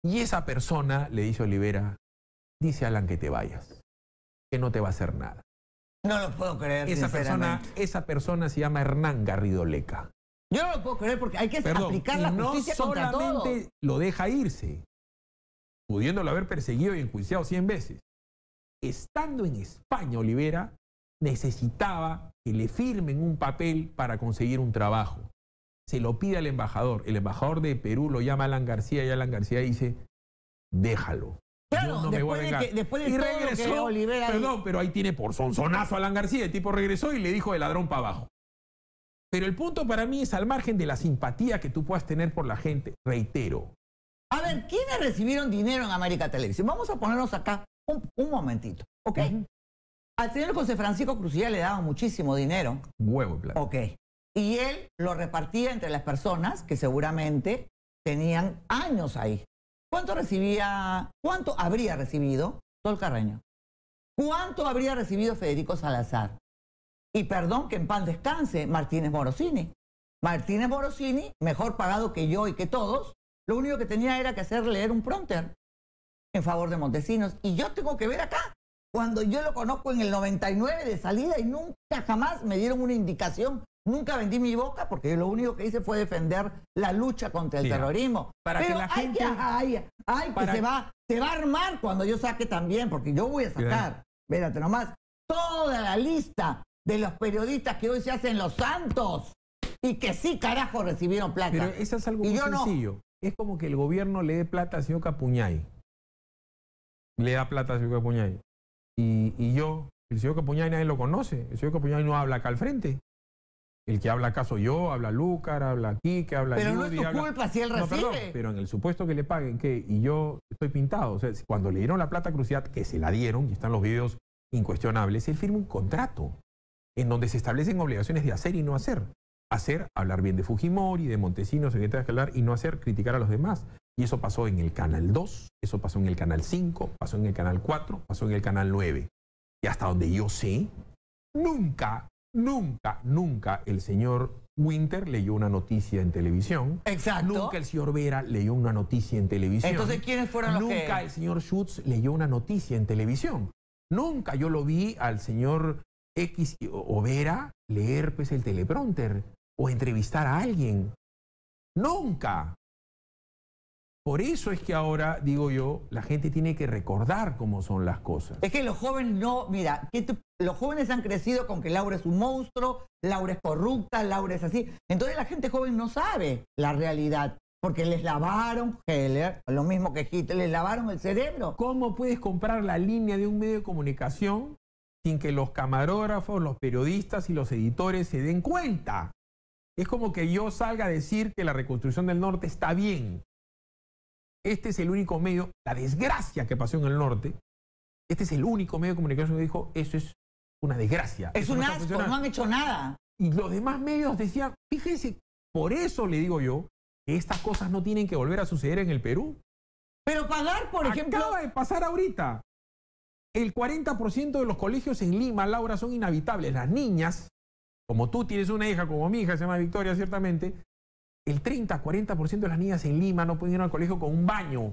[SPEAKER 1] Y esa persona le dice a Olivera, dice Alan que te vayas, que no te va a hacer nada.
[SPEAKER 2] No lo puedo creer.
[SPEAKER 1] Esa persona, esa persona se llama Hernán Garrido Leca.
[SPEAKER 2] Yo no lo puedo creer porque hay que
[SPEAKER 1] Perdón,
[SPEAKER 2] aplicar la
[SPEAKER 1] no
[SPEAKER 2] justicia contra todos.
[SPEAKER 1] solamente lo deja irse, pudiéndolo haber perseguido y enjuiciado 100 veces. Estando en España, Olivera necesitaba que le firmen un papel para conseguir un trabajo. Se lo pide al embajador. El embajador de Perú lo llama Alan García y Alan García dice, déjalo.
[SPEAKER 2] Claro,
[SPEAKER 1] no
[SPEAKER 2] después de que- después de
[SPEAKER 1] y
[SPEAKER 2] todo lo que
[SPEAKER 1] regresó,
[SPEAKER 2] Olivera-
[SPEAKER 1] perdón, pero ahí tiene por sonzonazo a Alan García. El tipo regresó y le dijo de ladrón para abajo. Pero el punto para mí es al margen de la simpatía que tú puedas tener por la gente. Reitero,
[SPEAKER 2] A ver, ¿quiénes recibieron dinero en América Televisión? Vamos a ponernos acá un, un momentito, ¿ok? Al señor José Francisco Cruzilla le daban muchísimo dinero,
[SPEAKER 1] huevo de plata.
[SPEAKER 2] ok. Y él lo repartía entre las personas que seguramente tenían años ahí. ¿Cuánto recibía, cuánto habría recibido Sol Carreño? ¿Cuánto habría recibido Federico Salazar? Y perdón que en pan descanse Martínez Morosini. Martínez Morosini, mejor pagado que yo y que todos, lo único que tenía era que hacer leer un prompter en favor de Montesinos. Y yo tengo que ver acá, cuando yo lo conozco en el 99 de salida y nunca jamás me dieron una indicación, nunca vendí mi boca porque lo único que hice fue defender la lucha contra el
[SPEAKER 1] Mira,
[SPEAKER 2] terrorismo.
[SPEAKER 1] para que
[SPEAKER 2] Pero
[SPEAKER 1] la
[SPEAKER 2] ay,
[SPEAKER 1] gente-
[SPEAKER 2] que, ay, ay, que
[SPEAKER 1] para-
[SPEAKER 2] se va, se va a armar cuando yo saque también, porque yo voy a sacar, espérate nomás, toda la lista de los periodistas que hoy se hacen los santos y que sí, carajo, recibieron plata.
[SPEAKER 1] Pero eso es algo
[SPEAKER 2] Y
[SPEAKER 1] muy
[SPEAKER 2] yo no.
[SPEAKER 1] sencillo. Es como que el gobierno le dé plata al señor Capuñay. Le da plata al señor Capuñay. Y, y yo, el señor Capuñay nadie lo conoce. El señor Capuñay no habla acá al frente. El que habla acá soy yo, habla Lúcar, habla Quique, habla
[SPEAKER 2] Pero no es tu
[SPEAKER 1] habla-
[SPEAKER 2] culpa si él
[SPEAKER 1] No,
[SPEAKER 2] recibe.
[SPEAKER 1] perdón, pero en el supuesto que le paguen, ¿qué? Y yo estoy pintado. O sea, cuando le dieron la plata a Cruciat, que se la dieron, y están los videos incuestionables, él firma un contrato en donde se establecen obligaciones de hacer y no hacer. Hacer, hablar bien de Fujimori, de Montesinos, que que hablar, y no hacer, criticar a los demás. Y eso pasó en el Canal 2, eso pasó en el Canal 5, pasó en el Canal 4, pasó en el Canal 9. Y hasta donde yo sé, nunca, nunca, nunca el señor Winter leyó una noticia en televisión.
[SPEAKER 2] Exacto.
[SPEAKER 1] Nunca el señor Vera leyó una noticia en televisión.
[SPEAKER 2] Entonces, ¿quiénes fueron los
[SPEAKER 1] Nunca
[SPEAKER 2] que...?
[SPEAKER 1] el señor Schutz leyó una noticia en televisión. Nunca yo lo vi al señor X o o Vera leer pues el teleprompter o entrevistar a alguien. Nunca. Por eso es que ahora, digo yo, la gente tiene que recordar cómo son las cosas.
[SPEAKER 2] Es que los jóvenes no, mira, que los jóvenes han crecido con que Laura es un monstruo, Laura es corrupta, Laura es así. Entonces la gente joven no sabe la realidad. porque les lavaron Heller, lo mismo que Hitler, les lavaron el cerebro.
[SPEAKER 1] ¿Cómo puedes comprar la línea de un medio de comunicación sin que los camarógrafos, los periodistas y los editores se den cuenta? Es como que yo salga a decir que la reconstrucción del norte está bien. Este es el único medio, la desgracia que pasó en el norte, este es el único medio de comunicación que dijo, eso es una desgracia.
[SPEAKER 2] Es un
[SPEAKER 1] no
[SPEAKER 2] asco,
[SPEAKER 1] funcionando".
[SPEAKER 2] no han hecho nada.
[SPEAKER 1] Y los demás medios decían, fíjense, por eso le digo yo que estas cosas no tienen que volver a suceder en el Perú.
[SPEAKER 2] Pero pagar, por ejemplo,
[SPEAKER 1] Acaba de pasar ahorita. El 40% de los colegios en Lima, Laura, son inhabitables. Las niñas, como tú tienes una hija, como mi hija, se llama Victoria, ciertamente, el 30-40% de las niñas en Lima no pueden ir al colegio con un baño.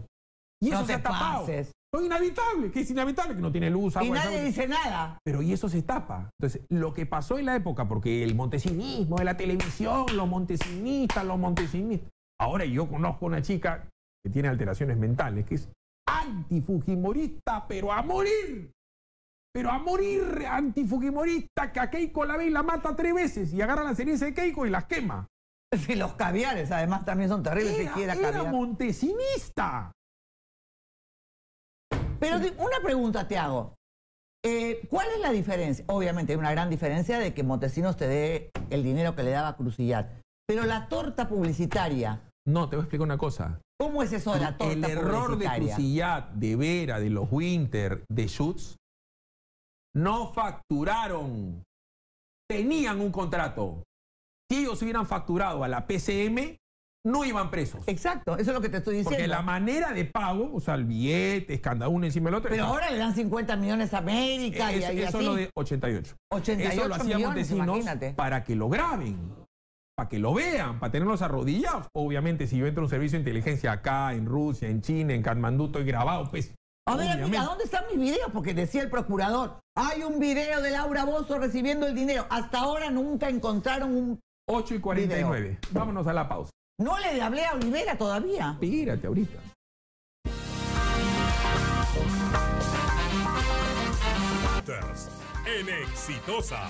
[SPEAKER 1] Y eso
[SPEAKER 2] No
[SPEAKER 1] se ha tapado.
[SPEAKER 2] pases.
[SPEAKER 1] Son inhabitables. ¿Qué es inhabitable? Que no tiene luz, agua.
[SPEAKER 2] y nadie dice nada.
[SPEAKER 1] Pero y eso se tapa. Entonces, lo que pasó en la época, porque el montesinismo de la televisión, los montesinistas, los montesinistas. Ahora yo conozco una chica que tiene alteraciones mentales, que es antifujimorista, pero a morir. Pero a morir antifujimorista, que a Keiko la ve y la mata tres veces y agarra la ceniza de Keiko y las quema. (laughs)
[SPEAKER 2] Si los caviares además también son terribles,
[SPEAKER 1] Era,
[SPEAKER 2] siquiera
[SPEAKER 1] era
[SPEAKER 2] caviar.
[SPEAKER 1] montesinista.
[SPEAKER 2] Pero una pregunta te hago. Eh, ¿Cuál es la diferencia? Obviamente hay una gran diferencia de que Montesinos te dé el dinero que le daba Crucillat. Pero la torta publicitaria,
[SPEAKER 1] No, te voy a explicar una cosa.
[SPEAKER 2] ¿cómo es eso de la torta
[SPEAKER 1] El error de
[SPEAKER 2] publicitaria?
[SPEAKER 1] Crucillat, de Vera, de los Winter, de Schutz, no facturaron. Tenían un contrato. Si ellos hubieran facturado a la PCM, no iban presos.
[SPEAKER 2] Exacto, eso es lo que te estoy diciendo.
[SPEAKER 1] Porque la manera de pago, o sea, el billete, es cada uno encima del otro.
[SPEAKER 2] Pero ahora le dan 50 millones a América y,
[SPEAKER 1] es-
[SPEAKER 2] y
[SPEAKER 1] eso
[SPEAKER 2] así.
[SPEAKER 1] es lo de 88.
[SPEAKER 2] 88
[SPEAKER 1] eso lo hacía
[SPEAKER 2] millones, imagínate.
[SPEAKER 1] para que lo graben, para que lo vean, para tenerlos arrodillados. Obviamente, si yo entro a un servicio de inteligencia acá, en Rusia, en China, en Katmandú, estoy grabado, pues.
[SPEAKER 2] A ver, amiga, ¿dónde están mis videos? Porque decía el procurador, hay un video de Laura Bozo recibiendo el dinero. Hasta ahora nunca encontraron un...
[SPEAKER 1] 8 y 49. Vámonos a la pausa.
[SPEAKER 2] No le hablé a Olivera todavía.
[SPEAKER 1] Pírate ahorita.
[SPEAKER 3] En Exitosa.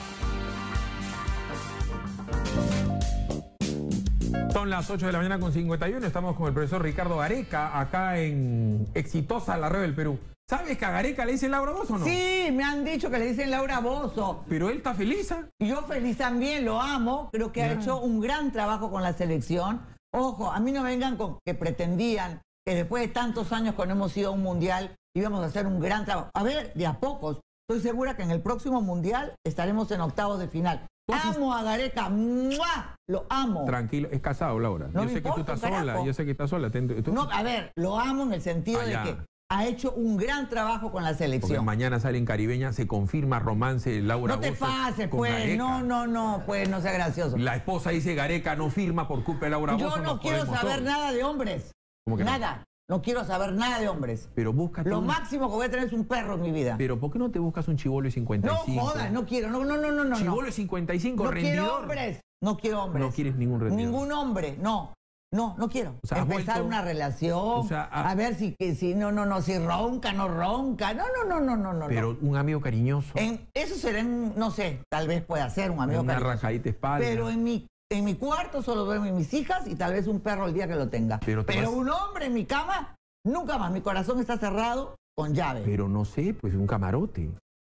[SPEAKER 1] Son las 8 de la mañana con 51. Estamos con el profesor Ricardo Gareca acá en Exitosa, la red del Perú. ¿Sabes que a Gareca le dicen Laura Bozo o no?
[SPEAKER 2] Sí, me han dicho que le dicen Laura Bozo.
[SPEAKER 1] Pero él está feliz. ¿ah?
[SPEAKER 2] Yo feliz también, lo amo. Creo que ha hecho un gran trabajo con la selección. Ojo, a mí no vengan con que pretendían que después de tantos años que no hemos ido a un mundial íbamos a hacer un gran trabajo. A ver, de a pocos. Estoy segura que en el próximo mundial estaremos en octavos de final. Amo a Gareca, ¡mua! lo amo.
[SPEAKER 1] Tranquilo, es casado, Laura.
[SPEAKER 2] No
[SPEAKER 1] yo sé que tú estás sola, yo sé que estás sola.
[SPEAKER 2] No, a ver, lo amo en el sentido de que ha hecho un gran trabajo con la
[SPEAKER 1] porque
[SPEAKER 2] selección.
[SPEAKER 1] mañana sale en Caribeña, se confirma romance Laura
[SPEAKER 2] No te
[SPEAKER 1] Bozzo
[SPEAKER 2] pases, pues.
[SPEAKER 1] Gareca.
[SPEAKER 2] No, no, no, pues no sea gracioso.
[SPEAKER 1] La esposa dice Gareca no firma por culpa de Laura
[SPEAKER 2] Yo no quiero saber
[SPEAKER 1] todos.
[SPEAKER 2] nada de hombres.
[SPEAKER 1] ¿Cómo que no?
[SPEAKER 2] Nada. No quiero saber nada de hombres.
[SPEAKER 1] Pero búscate
[SPEAKER 2] Lo
[SPEAKER 1] un-
[SPEAKER 2] máximo que voy a tener es un perro en mi vida.
[SPEAKER 1] Pero ¿por qué no te buscas un chivolo
[SPEAKER 2] No
[SPEAKER 1] 55?
[SPEAKER 2] jodas, no quiero. No, no, no, no, no.
[SPEAKER 1] Chivolo
[SPEAKER 2] No,
[SPEAKER 1] de 55,
[SPEAKER 2] no
[SPEAKER 1] rendidor.
[SPEAKER 2] quiero hombres. No quiero hombres.
[SPEAKER 1] No quieres ningún rendidor.
[SPEAKER 2] Ningún hombre, no. No, no quiero.
[SPEAKER 1] O sea, has
[SPEAKER 2] Empezar
[SPEAKER 1] vuelto-
[SPEAKER 2] una relación.
[SPEAKER 1] O sea,
[SPEAKER 2] a...
[SPEAKER 1] a-
[SPEAKER 2] ver si, que, si no, no, no, si ronca, no ronca. No, no, no, no, no, no.
[SPEAKER 1] Pero
[SPEAKER 2] no.
[SPEAKER 1] un amigo cariñoso.
[SPEAKER 2] En, eso será, en, no sé, tal vez pueda ser un amigo
[SPEAKER 1] una
[SPEAKER 2] cariñoso.
[SPEAKER 1] rajadita de espalda.
[SPEAKER 2] Pero en mi, en mi cuarto solo duermen mis hijas y tal vez un perro el día que lo tenga.
[SPEAKER 1] Pero te vas-
[SPEAKER 2] un hombre en mi cama, nunca más. Mi corazón está cerrado con llave.
[SPEAKER 1] Pero no sé, pues un camarote.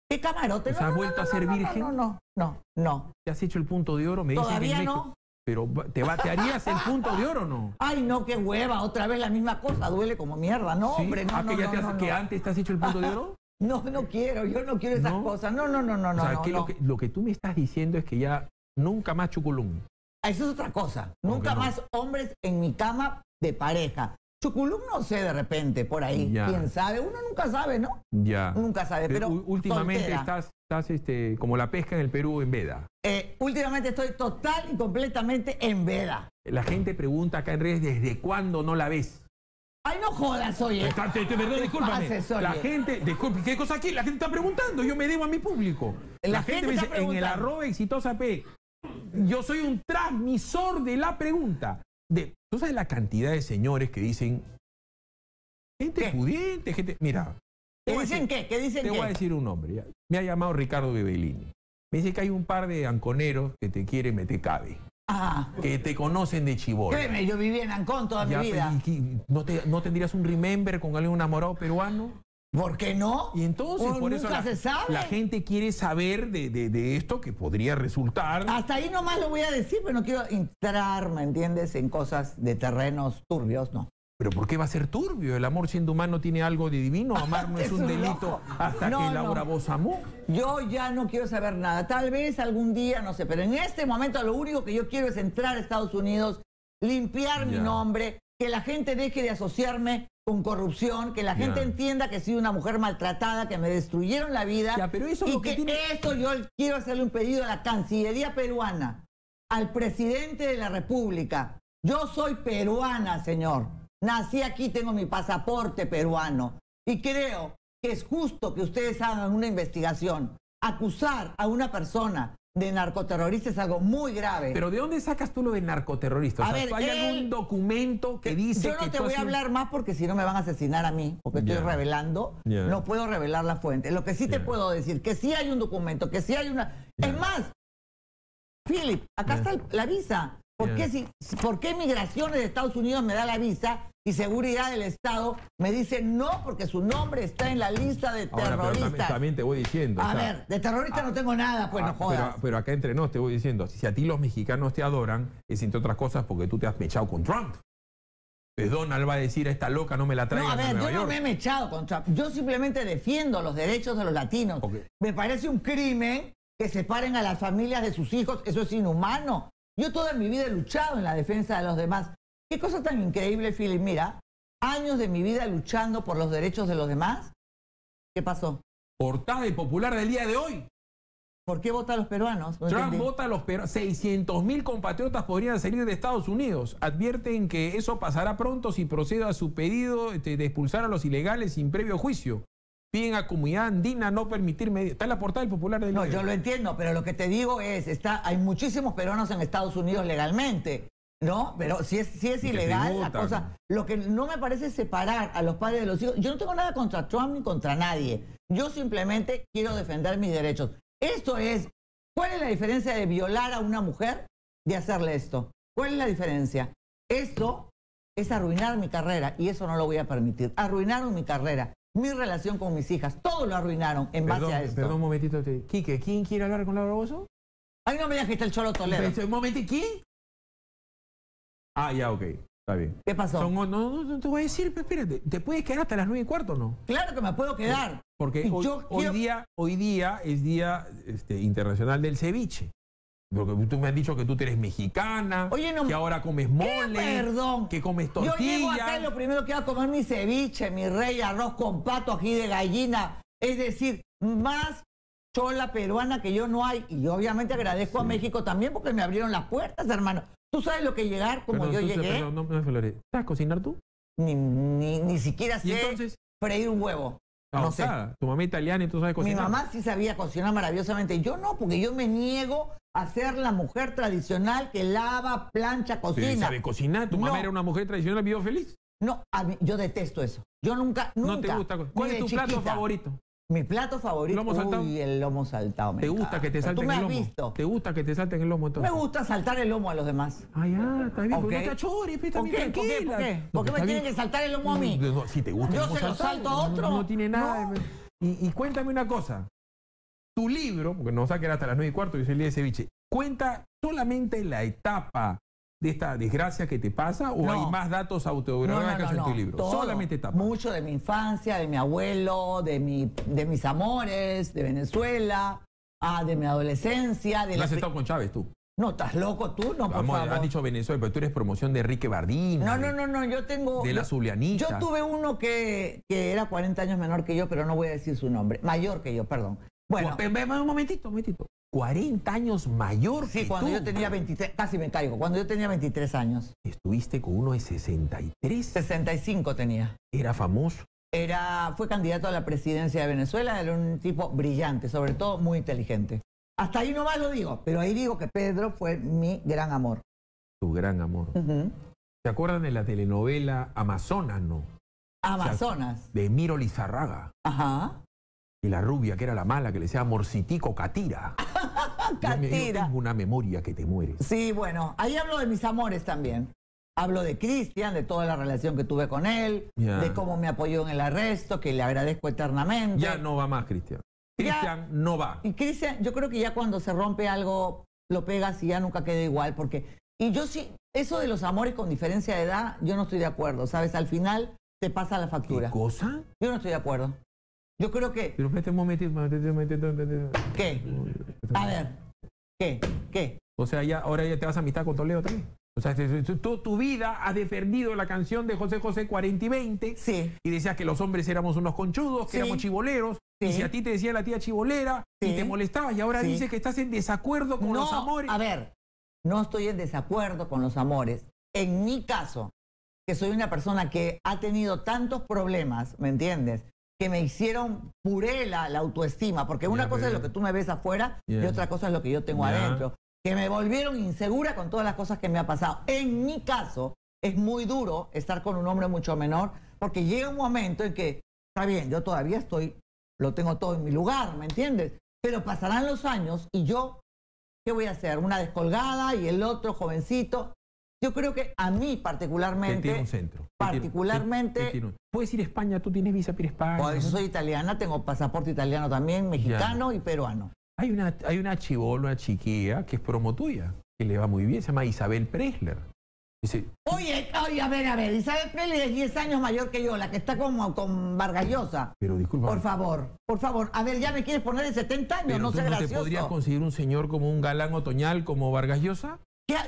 [SPEAKER 2] ¿Qué camarote?
[SPEAKER 1] O sea, ¿has vuelto a ser
[SPEAKER 2] no,
[SPEAKER 1] virgen?
[SPEAKER 2] No, no, no, no.
[SPEAKER 1] ¿Te has hecho el punto de oro? Me dicen que
[SPEAKER 2] Todavía no.
[SPEAKER 1] Pero ¿te, va- ¿te harías el punto de oro o no?
[SPEAKER 2] Ay, no, qué hueva, otra vez la misma cosa, duele como mierda. No,
[SPEAKER 1] ¿Sí?
[SPEAKER 2] hombre, no,
[SPEAKER 1] ¿Ah,
[SPEAKER 2] no,
[SPEAKER 1] que, ya
[SPEAKER 2] no,
[SPEAKER 1] te has-
[SPEAKER 2] no,
[SPEAKER 1] que
[SPEAKER 2] no.
[SPEAKER 1] antes te has hecho el punto de oro? (laughs)
[SPEAKER 2] No, no quiero, yo no quiero esas
[SPEAKER 1] ¿No?
[SPEAKER 2] cosas. No, no, no, no, no,
[SPEAKER 1] o sea,
[SPEAKER 2] no,
[SPEAKER 1] que
[SPEAKER 2] no.
[SPEAKER 1] Lo, que, lo que tú me estás diciendo es que ya nunca más chuculum.
[SPEAKER 2] Eso es otra cosa.
[SPEAKER 1] ¿Cómo
[SPEAKER 2] Nunca
[SPEAKER 1] no?
[SPEAKER 2] más hombres en mi cama de pareja. Chuculum no sé de repente, por ahí.
[SPEAKER 1] Ya.
[SPEAKER 2] ¿Quién sabe? Uno nunca sabe, ¿no?
[SPEAKER 1] Ya.
[SPEAKER 2] Nunca sabe, pero
[SPEAKER 1] u- últimamente
[SPEAKER 2] soltera.
[SPEAKER 1] estás, estás este, como la pesca en el Perú en veda.
[SPEAKER 2] Eh, últimamente estoy total y completamente en veda.
[SPEAKER 1] La gente pregunta acá en redes desde cuándo no la ves.
[SPEAKER 2] Ay, no jodas, oye.
[SPEAKER 1] Está- te- te- perdón,
[SPEAKER 2] ¿Qué
[SPEAKER 1] discúlpame.
[SPEAKER 2] pases?
[SPEAKER 1] La gente, disculpe, ¿qué cosa aquí? La gente está preguntando, yo me debo a mi público.
[SPEAKER 2] La
[SPEAKER 1] La, gente,
[SPEAKER 2] gente
[SPEAKER 1] me dice, en el arroba exitosa P, yo soy un transmisor de la pregunta. De, ¿Tú sabes la cantidad de señores que dicen, gente
[SPEAKER 2] ¿Qué?
[SPEAKER 1] pudiente, gente... Mira,
[SPEAKER 2] ¿Qué dicen
[SPEAKER 1] decir-
[SPEAKER 2] qué? ¿Qué dicen
[SPEAKER 1] Te voy a decir un nombre. ya. Me ha llamado Ricardo Bebelini. Me dice que hay un par de anconeros que te quieren meter cabe.
[SPEAKER 2] Ah,
[SPEAKER 1] que te conocen de chivolo.
[SPEAKER 2] créeme, yo viví en Ancón toda
[SPEAKER 1] Ya,
[SPEAKER 2] mi vida.
[SPEAKER 1] ¿no, te- ¿No tendrías un remember con alguien enamorado peruano?
[SPEAKER 2] ¿Por qué no?
[SPEAKER 1] Y entonces, por eso
[SPEAKER 2] nunca
[SPEAKER 1] la,
[SPEAKER 2] se sabe.
[SPEAKER 1] la gente quiere saber de, de- de esto que podría resultar.
[SPEAKER 2] Hasta ahí nomás lo voy a decir, pero no quiero entrar, ¿me entiendes?, en cosas de terrenos turbios, no.
[SPEAKER 1] Pero ¿por qué va a ser turbio? El amor siendo humano tiene algo de divino. (laughs) Amar no es
[SPEAKER 2] Es
[SPEAKER 1] un
[SPEAKER 2] un
[SPEAKER 1] delito hasta
[SPEAKER 2] No,
[SPEAKER 1] que
[SPEAKER 2] no.
[SPEAKER 1] Laura vos amó.
[SPEAKER 2] Yo ya no quiero saber nada. Tal vez algún día, no sé, pero en este momento lo único que yo quiero es entrar a Estados Unidos, limpiar mi
[SPEAKER 1] Ya.
[SPEAKER 2] nombre, que la gente deje de asociarme con corrupción, que la gente entienda que soy una mujer maltratada, que me destruyeron la vida.
[SPEAKER 1] Pero eso
[SPEAKER 2] y
[SPEAKER 1] lo que
[SPEAKER 2] que
[SPEAKER 1] tiene-
[SPEAKER 2] esto yo quiero hacerle un pedido a la Cancillería peruana, al presidente de la República. Yo soy peruana, señor. Nací aquí, tengo mi pasaporte peruano. Y creo que es justo que ustedes hagan una investigación. Acusar a una persona de narcoterrorista es algo muy grave.
[SPEAKER 1] Pero ¿de dónde sacas tú lo de narcoterrorista? O
[SPEAKER 2] A
[SPEAKER 1] sea,
[SPEAKER 2] ver,
[SPEAKER 1] ¿hay
[SPEAKER 2] él-
[SPEAKER 1] algún documento que dice
[SPEAKER 2] Yo no
[SPEAKER 1] que
[SPEAKER 2] te
[SPEAKER 1] tú
[SPEAKER 2] voy a hablar más porque si no me van a asesinar a mí, porque estoy revelando. No puedo revelar la fuente. Lo que sí te puedo decir, que sí hay un documento, que sí hay una... Es más, Philip, acá está la visa. ¿Por
[SPEAKER 1] Ya.
[SPEAKER 2] qué, si, ¿Por qué Migraciones de Estados Unidos me da la visa y Seguridad del Estado me dice no porque su nombre está en la lista de
[SPEAKER 1] Ahora, pero
[SPEAKER 2] terroristas?
[SPEAKER 1] también, también te voy diciendo.
[SPEAKER 2] a
[SPEAKER 1] o sea,
[SPEAKER 2] ver, de terrorista no tengo nada, pues
[SPEAKER 1] ah,
[SPEAKER 2] no jodas.
[SPEAKER 1] pero, pero acá entre nos te voy diciendo, si a ti los mexicanos te adoran, es entre otras cosas porque tú te has mechado con Trump. Pues Donald va a decir a esta loca no me la
[SPEAKER 2] No,
[SPEAKER 1] traigan
[SPEAKER 2] a
[SPEAKER 1] a
[SPEAKER 2] ver, yo no me he mechado con Trump. Yo simplemente defiendo los derechos de los latinos. Me parece un crimen que separen a las familias de sus hijos. Eso es inhumano. Yo toda mi vida he luchado en la defensa de los demás. Qué cosa tan increíble, Philip. Mira, años de mi vida luchando por los derechos de los demás. ¿Qué pasó?
[SPEAKER 1] Portada y popular del día de hoy.
[SPEAKER 2] ¿Por qué votan los peruanos? No
[SPEAKER 1] Trump
[SPEAKER 2] entendí.
[SPEAKER 1] vota a los peruanos. 600 mil compatriotas podrían salir de Estados Unidos. Advierten que eso pasará pronto si procede a su pedido este, de expulsar a los ilegales sin previo juicio. Piden a comunidad andina no permitir medidas. Está en la portada del popular del
[SPEAKER 2] No,
[SPEAKER 1] día de
[SPEAKER 2] yo lo entiendo, pero lo que te digo es, está, hay muchísimos peruanos en Estados Unidos legalmente, ¿no? Pero si es, si es ilegal la cosa, lo que no me parece es separar a los padres de los hijos. Yo no tengo nada contra Trump ni contra nadie. Yo simplemente quiero defender mis derechos. Esto es, ¿cuál es la diferencia de violar a una mujer de hacerle esto? ¿Cuál es la diferencia? Esto es arruinar mi carrera y eso no lo voy a permitir. Arruinaron mi carrera, mi relación con mis hijas, todo lo arruinaron en base a esto.
[SPEAKER 1] perdón un momentito. Quique, ¿quién quiere hablar con Laura Bozo?
[SPEAKER 2] Ay, no me digas que está el Cholo Toledo.
[SPEAKER 1] Un momentito, ¿quién? Ah, ya, ok. Está bien.
[SPEAKER 2] ¿Qué pasó?
[SPEAKER 1] Son- no, no, no te voy a decir, pero espérate. ¿Te puedes quedar hasta las nueve y cuarto o no?
[SPEAKER 2] Claro que me puedo quedar.
[SPEAKER 1] Porque hoy,
[SPEAKER 2] yo
[SPEAKER 1] hoy
[SPEAKER 2] quiero-
[SPEAKER 1] día, hoy día es Día este, Internacional del Ceviche. Porque tú me has dicho que tú eres mexicana,
[SPEAKER 2] Oye, no-
[SPEAKER 1] que ahora comes
[SPEAKER 2] ¿Qué
[SPEAKER 1] mole,
[SPEAKER 2] perdón?
[SPEAKER 1] que comes
[SPEAKER 2] Yo llego acá y lo primero que hago es comer mi ceviche, mi rey, arroz con pato, ají de gallina. Es decir, más chola peruana que yo no hay. Y obviamente agradezco a México también porque me abrieron las puertas, hermano. ¿Tú sabes lo que llegar como
[SPEAKER 1] Perdón,
[SPEAKER 2] yo
[SPEAKER 1] tú-
[SPEAKER 2] llegué?
[SPEAKER 1] perdón, no, no, Flores. ¿Sabes cocinar tú?
[SPEAKER 2] Ni, ni, ni siquiera
[SPEAKER 1] Y
[SPEAKER 2] sé
[SPEAKER 1] entonces,
[SPEAKER 2] freír un huevo.
[SPEAKER 1] ah,
[SPEAKER 2] No
[SPEAKER 1] o
[SPEAKER 2] sé.
[SPEAKER 1] tu mamá italiana y tú sabes
[SPEAKER 2] Mi
[SPEAKER 1] cocinar.
[SPEAKER 2] mamá sí sabía cocinar maravillosamente. Yo no, porque yo me niego a ser la mujer tradicional que lava, plancha,
[SPEAKER 1] Sí,
[SPEAKER 2] cocina.
[SPEAKER 1] sabe cocinar. Tu mamá era una mujer tradicional, vivió feliz.
[SPEAKER 2] No, a mí- yo detesto eso. Yo nunca, nunca.
[SPEAKER 1] No te gusta. ¿Cuál es tu plato favorito?
[SPEAKER 2] Mi plato favorito.
[SPEAKER 1] ¿Lomo saltado?
[SPEAKER 2] Uy, el lomo saltado. me
[SPEAKER 1] ¿Te gusta
[SPEAKER 2] encanta.
[SPEAKER 1] que te
[SPEAKER 2] Tú
[SPEAKER 1] salten
[SPEAKER 2] me
[SPEAKER 1] el
[SPEAKER 2] has
[SPEAKER 1] lomo?
[SPEAKER 2] visto.
[SPEAKER 1] ¿Te gusta que te salten el lomo entonces?
[SPEAKER 2] Me gusta saltar el lomo a los demás.
[SPEAKER 1] Ah, ya, está bien,
[SPEAKER 2] Ok.
[SPEAKER 1] porque no te achores, pues,
[SPEAKER 2] ¿Por
[SPEAKER 1] también
[SPEAKER 2] qué? ¿Por qué?
[SPEAKER 1] tranquila.
[SPEAKER 2] ¿Por qué?
[SPEAKER 1] No,
[SPEAKER 2] ¿Por qué me
[SPEAKER 1] bien.
[SPEAKER 2] tienen que saltar el lomo a mí?
[SPEAKER 1] No, no, si te gusta el
[SPEAKER 2] Yo
[SPEAKER 1] lomo
[SPEAKER 2] se lo
[SPEAKER 1] saltado,
[SPEAKER 2] salto a otro.
[SPEAKER 1] No, tiene nada. Y, y cuéntame una cosa. Tu libro, porque nos va a quedar hasta las nueve y cuarto y es el día de ceviche, ¿cuenta solamente la etapa de esta desgracia que te pasa o
[SPEAKER 2] No.
[SPEAKER 1] hay más datos
[SPEAKER 2] no,
[SPEAKER 1] autobiográficos
[SPEAKER 2] no,
[SPEAKER 1] en tu libro?
[SPEAKER 2] Todo.
[SPEAKER 1] Solamente etapa.
[SPEAKER 2] Mucho de mi infancia, de mi abuelo, de, mi, de mis amores, de Venezuela, ah, de mi adolescencia, de
[SPEAKER 1] No
[SPEAKER 2] la...
[SPEAKER 1] has estado con Chávez tú.
[SPEAKER 2] No, ¿estás loco tú? No, por
[SPEAKER 1] Vamos,
[SPEAKER 2] favor.
[SPEAKER 1] has dicho Venezuela, pero tú eres promoción de Enrique Bardín.
[SPEAKER 2] No, no, no, no, yo tengo...
[SPEAKER 1] De la Zulianita.
[SPEAKER 2] Yo tuve uno que, que era 40 años menor que yo, pero no voy a decir su nombre. Mayor que yo, perdón. Bueno,
[SPEAKER 1] un momentito, un momentito. 40 años mayor
[SPEAKER 2] sí,
[SPEAKER 1] que
[SPEAKER 2] cuando
[SPEAKER 1] tú.
[SPEAKER 2] yo tenía 23, casi me caigo, cuando yo tenía 23 años.
[SPEAKER 1] Estuviste con uno de 63.
[SPEAKER 2] 65 tenía.
[SPEAKER 1] Era famoso.
[SPEAKER 2] Era, fue candidato a la presidencia de Venezuela, era un tipo brillante, sobre todo muy inteligente. Hasta ahí nomás lo digo, pero ahí digo que Pedro fue mi gran amor.
[SPEAKER 1] Tu gran amor. ¿Se acuerdan de la telenovela Amazonas, no?
[SPEAKER 2] Amazonas.
[SPEAKER 1] De Miro Lizarraga.
[SPEAKER 2] Ajá.
[SPEAKER 1] Y la rubia, que era la mala, que le decía Morcitico Catira. (laughs)
[SPEAKER 2] Catira.
[SPEAKER 1] tengo una memoria que te mueres.
[SPEAKER 2] Sí, bueno, ahí hablo de mis amores también. Hablo de Cristian, de toda la relación que tuve con él, de cómo me apoyó en el arresto, que le agradezco eternamente.
[SPEAKER 1] Ya no va más, Cristian. Cristian no va.
[SPEAKER 2] Y Cristian, yo creo que ya cuando se rompe algo, lo pegas y ya nunca queda igual, porque... Y yo sí, eso de los amores con diferencia de edad, yo no estoy de acuerdo, ¿sabes? Al final te pasa la
[SPEAKER 1] ¿Qué
[SPEAKER 2] factura.
[SPEAKER 1] cosa?
[SPEAKER 2] Yo no estoy de acuerdo. Yo creo que...
[SPEAKER 1] Pero espérate un momentito.
[SPEAKER 2] ¿Qué? A ver, ¿qué? ¿Qué?
[SPEAKER 1] O sea, ya, ahora ya te vas a amistad con Toledo también. O sea, tú, tu vida has defendido la canción de José José 40 y 20
[SPEAKER 2] Sí,
[SPEAKER 1] y decías que los hombres éramos unos conchudos, que
[SPEAKER 2] Sí.
[SPEAKER 1] éramos chiboleros. Y
[SPEAKER 2] Sí.
[SPEAKER 1] si a ti te decía la tía chibolera y te molestabas y ahora dices que estás en desacuerdo con los amores.
[SPEAKER 2] A ver, no estoy en desacuerdo con los amores. En mi caso, que soy una persona que ha tenido tantos problemas, ¿me entiendes? Que me hicieron puré la, la autoestima, porque una cosa es lo que tú me ves afuera y otra cosa es lo que yo tengo adentro. Que me volvieron insegura con todas las cosas que me ha pasado. En mi caso, es muy duro estar con un hombre mucho menor, porque llega un momento en que, está bien, yo todavía estoy, lo tengo todo en mi lugar, ¿me entiendes? Pero pasarán los años y yo ¿Qué voy a hacer? ¿Una descolgada y el otro jovencito? Yo creo que a mí
[SPEAKER 1] Te tiene
[SPEAKER 2] particularmente,
[SPEAKER 1] un centro. Te
[SPEAKER 2] particularmente-
[SPEAKER 1] te- te un- Puedes ir a España, tú tienes visa para ir a España.
[SPEAKER 2] pues, yo soy italiana, tengo pasaporte italiano también, mexicano y peruano.
[SPEAKER 1] Hay una, hay una chibola, una chiquilla, que es promo tuya, que le va muy bien, se llama Isabel Presler. Dice,
[SPEAKER 2] Oye, oye, a ver, a ver, Isabel Pérez es 10 años mayor que yo, la que está como con Vargallosa.
[SPEAKER 1] pero disculpa.
[SPEAKER 2] Por favor, por favor. A ver, ya me quieres poner de 70 años,
[SPEAKER 1] pero
[SPEAKER 2] no sé
[SPEAKER 1] no te
[SPEAKER 2] gracioso.
[SPEAKER 1] podrías conseguir un señor como un galán otoñal como Vargas Llosa.
[SPEAKER 2] ¿Qué?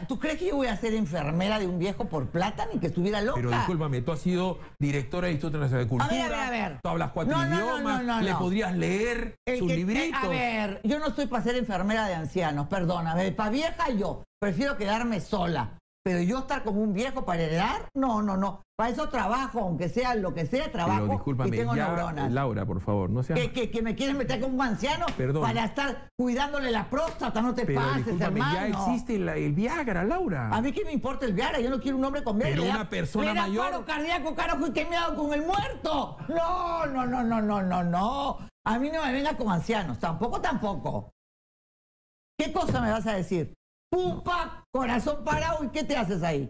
[SPEAKER 2] ¿Tú crees que yo voy a ser enfermera de un viejo por plata ni que estuviera loca?
[SPEAKER 1] Pero discúlpame, tú has sido directora del Instituto Nacional de Cultura.
[SPEAKER 2] A ver, a ver, a ver.
[SPEAKER 1] Tú hablas cuatro
[SPEAKER 2] No, no, no,
[SPEAKER 1] idiomas.
[SPEAKER 2] no, no,
[SPEAKER 1] le podrías leer
[SPEAKER 2] El
[SPEAKER 1] sus
[SPEAKER 2] que-
[SPEAKER 1] libritos.
[SPEAKER 2] A ver, yo no estoy para ser enfermera de ancianos, perdóname. Para vieja yo, prefiero quedarme sola. Pero yo estar como un viejo para heredar, no, no, no. Para eso trabajo, aunque sea lo que sea, trabajo
[SPEAKER 1] pero discúlpame,
[SPEAKER 2] y tengo
[SPEAKER 1] ya,
[SPEAKER 2] neuronas.
[SPEAKER 1] Laura, por favor, no seas.
[SPEAKER 2] ¿Que, que, que me quieren meter como un anciano
[SPEAKER 1] Perdón.
[SPEAKER 2] para estar cuidándole la próstata, no te
[SPEAKER 1] pero
[SPEAKER 2] pases, hermano.
[SPEAKER 1] ya existe la- el Viagra, Laura.
[SPEAKER 2] A mí qué me importa el Viagra, yo no quiero un hombre con Viagra.
[SPEAKER 1] Pero
[SPEAKER 2] da-
[SPEAKER 1] una persona
[SPEAKER 2] le da
[SPEAKER 1] mayor-
[SPEAKER 2] paro cardíaco, carajo, y me hago con el muerto. No, no, no, no, no, no, no. A mí no me venga con ancianos, tampoco, tampoco. ¿Qué cosa me vas a decir? Pupa, corazón parado, ¿y qué te haces ahí?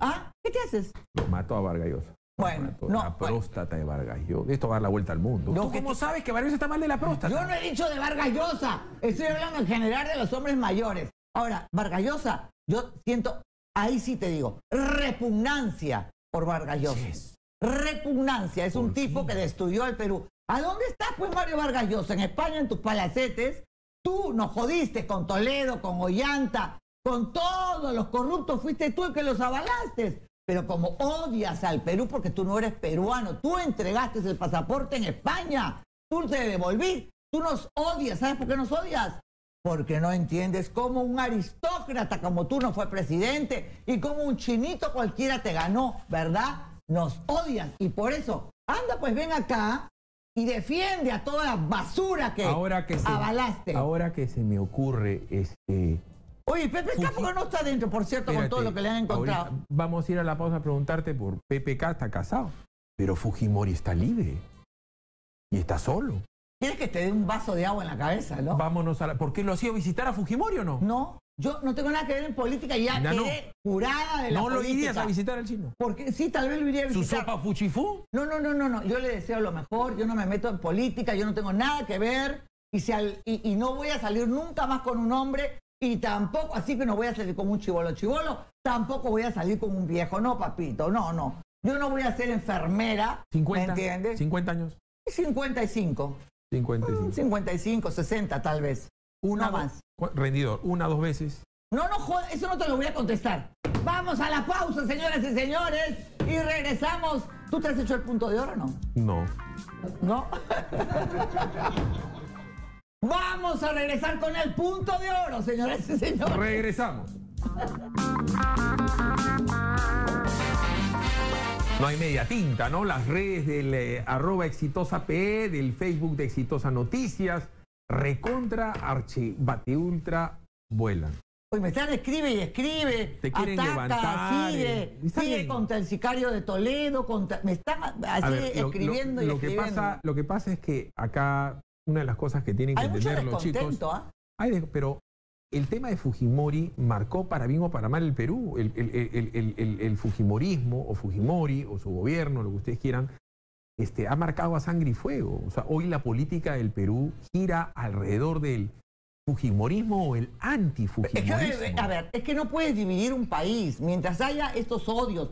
[SPEAKER 2] ¿Ah? ¿Qué te haces?
[SPEAKER 1] Mató a Vargas Llosa.
[SPEAKER 2] Bueno, no,
[SPEAKER 1] la próstata de Vargas Llosa. Esto va a dar la vuelta al mundo.
[SPEAKER 2] No,
[SPEAKER 1] ¿Tú
[SPEAKER 2] que
[SPEAKER 1] cómo sabes que Vargas Llosa está mal de la próstata?
[SPEAKER 2] Yo no he dicho de Vargas Llosa, estoy hablando en general de los hombres mayores. Ahora, Vargas Llosa, yo siento, ahí sí te digo, repugnancia por Vargas Llosa.
[SPEAKER 1] Yes.
[SPEAKER 2] Repugnancia, es un
[SPEAKER 1] ¿Por
[SPEAKER 2] tipo
[SPEAKER 1] qué?
[SPEAKER 2] que destruyó el Perú. ¿A dónde está pues Mario Vargas Llosa? En España, en tus palacetes. Tú nos jodiste con Toledo, con Ollanta, con todos los corruptos, fuiste tú el que los avalaste. Pero como odias al Perú porque tú no eres peruano, tú entregaste el pasaporte en España, tú te devolví, tú nos odias. ¿Sabes por qué nos odias? Porque no entiendes cómo un aristócrata como tú no fue presidente y cómo un chinito cualquiera te ganó, ¿verdad? Nos odias y por eso, anda pues ven acá y defiende a toda la basura que
[SPEAKER 1] Ahora que se,
[SPEAKER 2] avalaste.
[SPEAKER 1] Ahora que se me ocurre, este.
[SPEAKER 2] Oye, Pepe Capo no está dentro, por cierto, con todo lo que le han encontrado.
[SPEAKER 1] ahorita vamos a ir a la pausa a preguntarte por PPK, está casado. Pero Fujimori está libre. Y está solo.
[SPEAKER 2] ¿Quieres que te dé un vaso de agua en la cabeza, no?
[SPEAKER 1] Vámonos a la. ¿Por qué lo hacía visitar a Fujimori o no?
[SPEAKER 2] No, yo no tengo nada que ver en política y ya
[SPEAKER 1] Ya no.
[SPEAKER 2] quedé jurada de la
[SPEAKER 1] No lo
[SPEAKER 2] política.
[SPEAKER 1] irías a visitar al chino.
[SPEAKER 2] Porque sí, tal vez lo iría a
[SPEAKER 1] ¿Su
[SPEAKER 2] visitar.
[SPEAKER 1] sopa fuchifú?
[SPEAKER 2] No, no, no, no, no. Yo le deseo lo mejor. Yo no me meto en política. Yo no tengo nada que ver. Y, si al- y, y no voy a salir nunca más con un hombre. Y tampoco, así que no voy a salir con un chivolo chivolo. Tampoco voy a salir con un viejo. No, papito. No, no. Yo no voy a ser enfermera.
[SPEAKER 1] 50.
[SPEAKER 2] ¿Me entiendes?
[SPEAKER 1] 50 años.
[SPEAKER 2] 55.
[SPEAKER 1] 55.
[SPEAKER 2] 55, 60 tal vez.
[SPEAKER 1] Una
[SPEAKER 2] no más.
[SPEAKER 1] Rendidor, una dos veces.
[SPEAKER 2] No, no jodas, eso no te lo voy a contestar. Vamos a la pausa, señoras y señores, y regresamos. ¿Tú te has hecho el punto de oro o no?
[SPEAKER 1] No.
[SPEAKER 2] ¿No? (laughs) Vamos a regresar con el punto de oro, señoras y señores.
[SPEAKER 1] Regresamos. No hay media tinta, ¿no? Las redes del eh, arroba exitosa PE, del Facebook de Exitosa Noticias, recontra, archi, bate ultra, vuelan.
[SPEAKER 2] Hoy me están escribe y escribe.
[SPEAKER 1] Te quieren
[SPEAKER 2] ataca,
[SPEAKER 1] levantar,
[SPEAKER 2] sigue,
[SPEAKER 1] eh.
[SPEAKER 2] Sigue
[SPEAKER 1] bien.
[SPEAKER 2] contra el sicario de Toledo, contra, me están así
[SPEAKER 1] A ver, lo-
[SPEAKER 2] escribiendo
[SPEAKER 1] lo,
[SPEAKER 2] y
[SPEAKER 1] que
[SPEAKER 2] escribiendo.
[SPEAKER 1] pasa, lo que pasa es que acá una de las cosas que tienen que
[SPEAKER 2] Hay mucho
[SPEAKER 1] entender los chicos.
[SPEAKER 2] ¿ah?
[SPEAKER 1] Hay de- pero el tema de Fujimori marcó para bien o para mal el Perú. El, el- el- el- Fujimorismo o Fujimori o su gobierno, lo que ustedes quieran, este, ha marcado a sangre y fuego. O sea, hoy la política del Perú gira alrededor del Fujimorismo o el
[SPEAKER 2] Es que,
[SPEAKER 1] antifujimorismo.
[SPEAKER 2] eh, a ver, es que no puedes dividir un país mientras haya estos odios.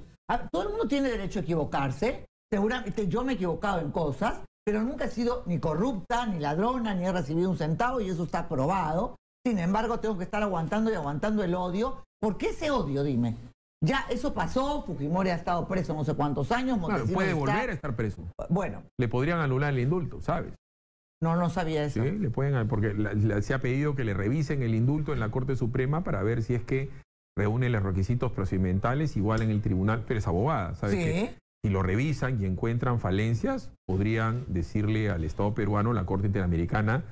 [SPEAKER 2] Todo el mundo tiene derecho a equivocarse. Seguramente yo me he equivocado en cosas, pero nunca he sido ni corrupta, ni ladrona, ni he recibido un centavo y eso está probado. Sin embargo, tengo que estar aguantando y aguantando el odio. ¿Por qué ese odio? Dime. Ya, eso pasó. Fujimori ha estado preso no sé cuántos años.
[SPEAKER 1] Claro,
[SPEAKER 2] Montesinos
[SPEAKER 1] puede
[SPEAKER 2] está-
[SPEAKER 1] volver a estar preso.
[SPEAKER 2] Bueno,
[SPEAKER 1] Le podrían anular el indulto, ¿sabes?
[SPEAKER 2] no, no sabía eso.
[SPEAKER 1] Sí, le pueden, porque la- la- se ha pedido que le revisen el indulto en la Corte Suprema para ver si es que reúne los requisitos procedimentales igual en el tribunal, pero es abogada, ¿sabes?
[SPEAKER 2] Sí.
[SPEAKER 1] Que si lo revisan y encuentran falencias, podrían decirle al Estado peruano, la Corte Interamericana,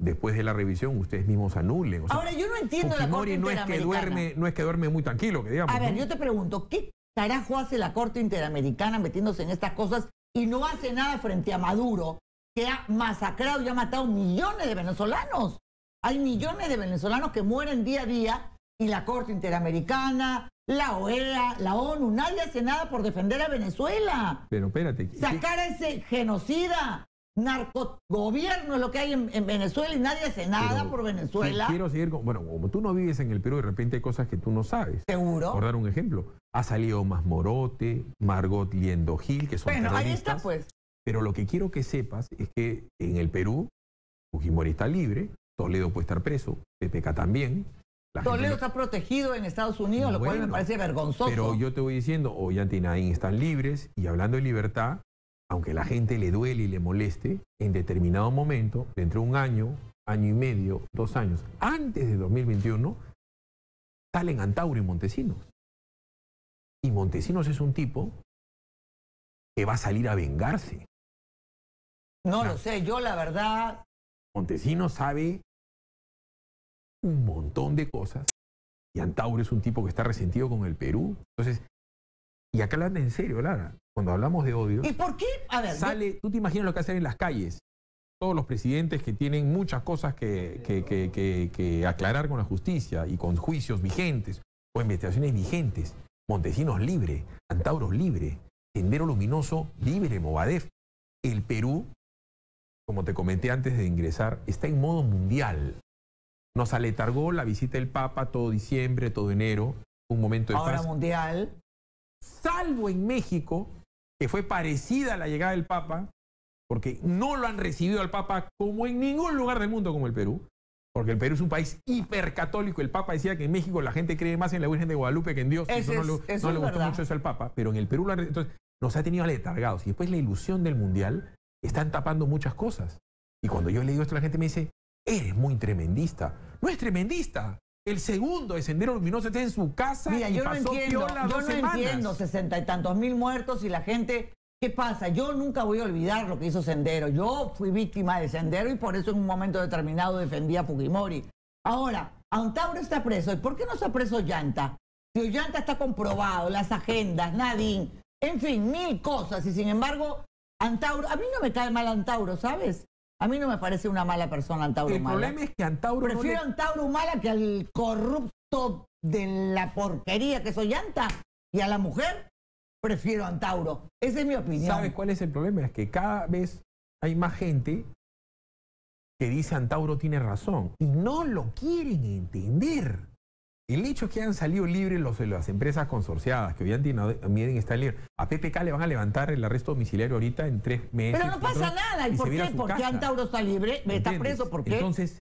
[SPEAKER 1] después de la revisión, ustedes mismos anulen. O sea,
[SPEAKER 2] Ahora, yo no entiendo la Corte
[SPEAKER 1] Fujimori no es que duerme, no es que duerme muy tranquilo, que digamos.
[SPEAKER 2] A ver,
[SPEAKER 1] ¿no?
[SPEAKER 2] yo te pregunto, ¿qué carajo hace la Corte Interamericana metiéndose en estas cosas y no hace nada frente a Maduro, que ha masacrado y ha matado millones de venezolanos? Hay millones de venezolanos que mueren día a día y la Corte Interamericana, la OEA, la ONU, nadie hace nada por defender a Venezuela.
[SPEAKER 1] Pero espérate. ¿qué-
[SPEAKER 2] Sacar a ese genocida, narcogobierno es lo que hay en, en Venezuela y nadie hace nada
[SPEAKER 1] pero
[SPEAKER 2] por Venezuela.
[SPEAKER 1] Quiero seguir con. Bueno, como tú no vives en el Perú, de repente hay cosas que tú no sabes.
[SPEAKER 2] Seguro.
[SPEAKER 1] Por dar un ejemplo, ha salido Más Morote, Margot Liendo Gil, que son
[SPEAKER 2] Bueno, ahí está pues.
[SPEAKER 1] Pero lo que quiero que sepas es que en el Perú, Fujimori está libre, Toledo puede estar preso, PPK también.
[SPEAKER 2] Toledo está protegido en Estados Unidos, lo cual me parece vergonzoso.
[SPEAKER 1] Pero yo te voy diciendo, Ollanta y Naín están libres, y hablando de libertad, aunque la gente le duele y le moleste, en determinado momento, dentro de un año, año y medio, dos años, antes de 2021, salen Antauro y Montesinos. Y Montesinos es un tipo que va a salir a vengarse.
[SPEAKER 2] no
[SPEAKER 1] no.
[SPEAKER 2] lo sé, yo la verdad,
[SPEAKER 1] Montesinos sabe un montón de cosas. Y Antauro es un tipo que está resentido con el Perú. Entonces, y acá hablan en serio, Lara. Cuando hablamos de odio,
[SPEAKER 2] ¿y por qué? A ver, yo-
[SPEAKER 1] sale, tú te imaginas lo que hacen en las calles. Todos los presidentes que tienen muchas cosas que, que- que- que- que aclarar con la justicia y con juicios vigentes o investigaciones vigentes. Montesinos libre, Antauro libre, Sendero Luminoso libre, Movadef. El Perú, como te comenté antes de ingresar, está en modo mundial. Nos aletargó la visita del Papa todo diciembre, todo enero, un momento de
[SPEAKER 2] ahora
[SPEAKER 1] paz
[SPEAKER 2] mundial,
[SPEAKER 1] salvo en México, que fue parecida a la llegada del Papa, porque no lo han recibido al Papa como en ningún lugar del mundo como el Perú, porque el Perú es un país hipercatólico. El Papa decía que en México la gente cree más en la Virgen de Guadalupe que en Dios. Eso no
[SPEAKER 2] es-
[SPEAKER 1] le,
[SPEAKER 2] eso
[SPEAKER 1] no le gustó
[SPEAKER 2] verdad.
[SPEAKER 1] mucho eso al Papa, pero en el Perú lo han re- entonces, nos ha tenido aletargados. Y después la ilusión del Mundial están tapando muchas cosas. Y cuando yo le digo esto, la gente me dice, eres muy tremendista. No es tremendista. El segundo de Sendero Luminoso está en su casa
[SPEAKER 2] mira,
[SPEAKER 1] y
[SPEAKER 2] yo no entiendo,
[SPEAKER 1] piola
[SPEAKER 2] yo
[SPEAKER 1] dos
[SPEAKER 2] no
[SPEAKER 1] semanas.
[SPEAKER 2] entiendo sesenta y tantos mil muertos y la gente, ¿qué pasa? Yo nunca voy a olvidar lo que hizo Sendero. Yo fui víctima de Sendero y por eso en un momento determinado defendí a Fujimori. Ahora, Antauro está preso. ¿Y por qué no está preso Llanta? Si Ollanta está comprobado, las agendas, Nadine, en fin, mil cosas. Y sin embargo, Antauro, a mí no me cae mal Antauro, ¿sabes? A mí no me parece una mala persona Antauro
[SPEAKER 1] El
[SPEAKER 2] Mala.
[SPEAKER 1] problema es que Antauro no le-
[SPEAKER 2] Prefiero a Antauro Humala que al corrupto de la porquería que soy Anta. Y a la mujer, prefiero Antauro. Esa es mi opinión.
[SPEAKER 1] ¿Sabes cuál es el problema? Es que cada vez hay más gente que dice Antauro tiene razón y no lo quieren entender. El hecho es que han salido libres los, las empresas consorciadas, que hoy también están libres. A PPK le van a levantar el arresto domiciliario ahorita en tres meses.
[SPEAKER 2] Pero no
[SPEAKER 1] cuatro,
[SPEAKER 2] pasa nada. ¿Y, por qué?
[SPEAKER 1] su
[SPEAKER 2] ¿Por qué
[SPEAKER 1] casa.
[SPEAKER 2] Antauro está libre? ¿Está preso? ¿Por qué?
[SPEAKER 1] Entonces,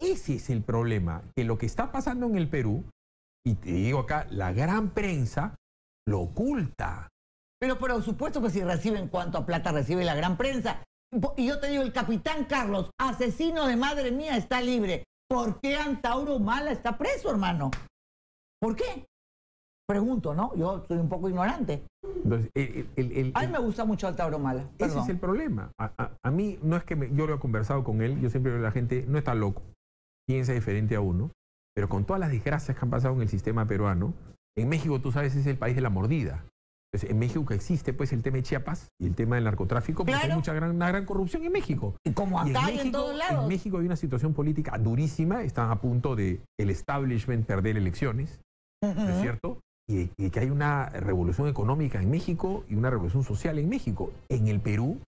[SPEAKER 1] ese es el problema, que lo que está pasando en el Perú, y te digo acá, la gran prensa lo oculta.
[SPEAKER 2] Pero por supuesto que si reciben cuánto plata recibe la gran prensa. Y yo te digo, el capitán Carlos, asesino de madre mía, está libre. ¿Por qué Antauro Mala está preso, hermano? ¿Por qué? Pregunto, ¿no? Yo soy un poco ignorante.
[SPEAKER 1] Entonces, el- el- el-
[SPEAKER 2] A mí me gusta mucho Antauro Mala.
[SPEAKER 1] ese es el problema. A, a- a mí no es que me- yo lo he conversado con él, yo siempre veo a la gente, no está loco, piensa diferente a uno, pero con todas las desgracias que han pasado en el sistema peruano, en México tú sabes es el país de la mordida. Pues en México existe pues el tema de Chiapas y el tema del narcotráfico, porque
[SPEAKER 2] Claro.
[SPEAKER 1] hay mucha gran, una gran corrupción en México.
[SPEAKER 2] Y como
[SPEAKER 1] Y
[SPEAKER 2] en todos lados.
[SPEAKER 1] En México hay una situación política durísima, están a punto de el establishment perder elecciones, ¿no es cierto? Y, y que hay una revolución económica en México y una revolución social en México. En el Perú,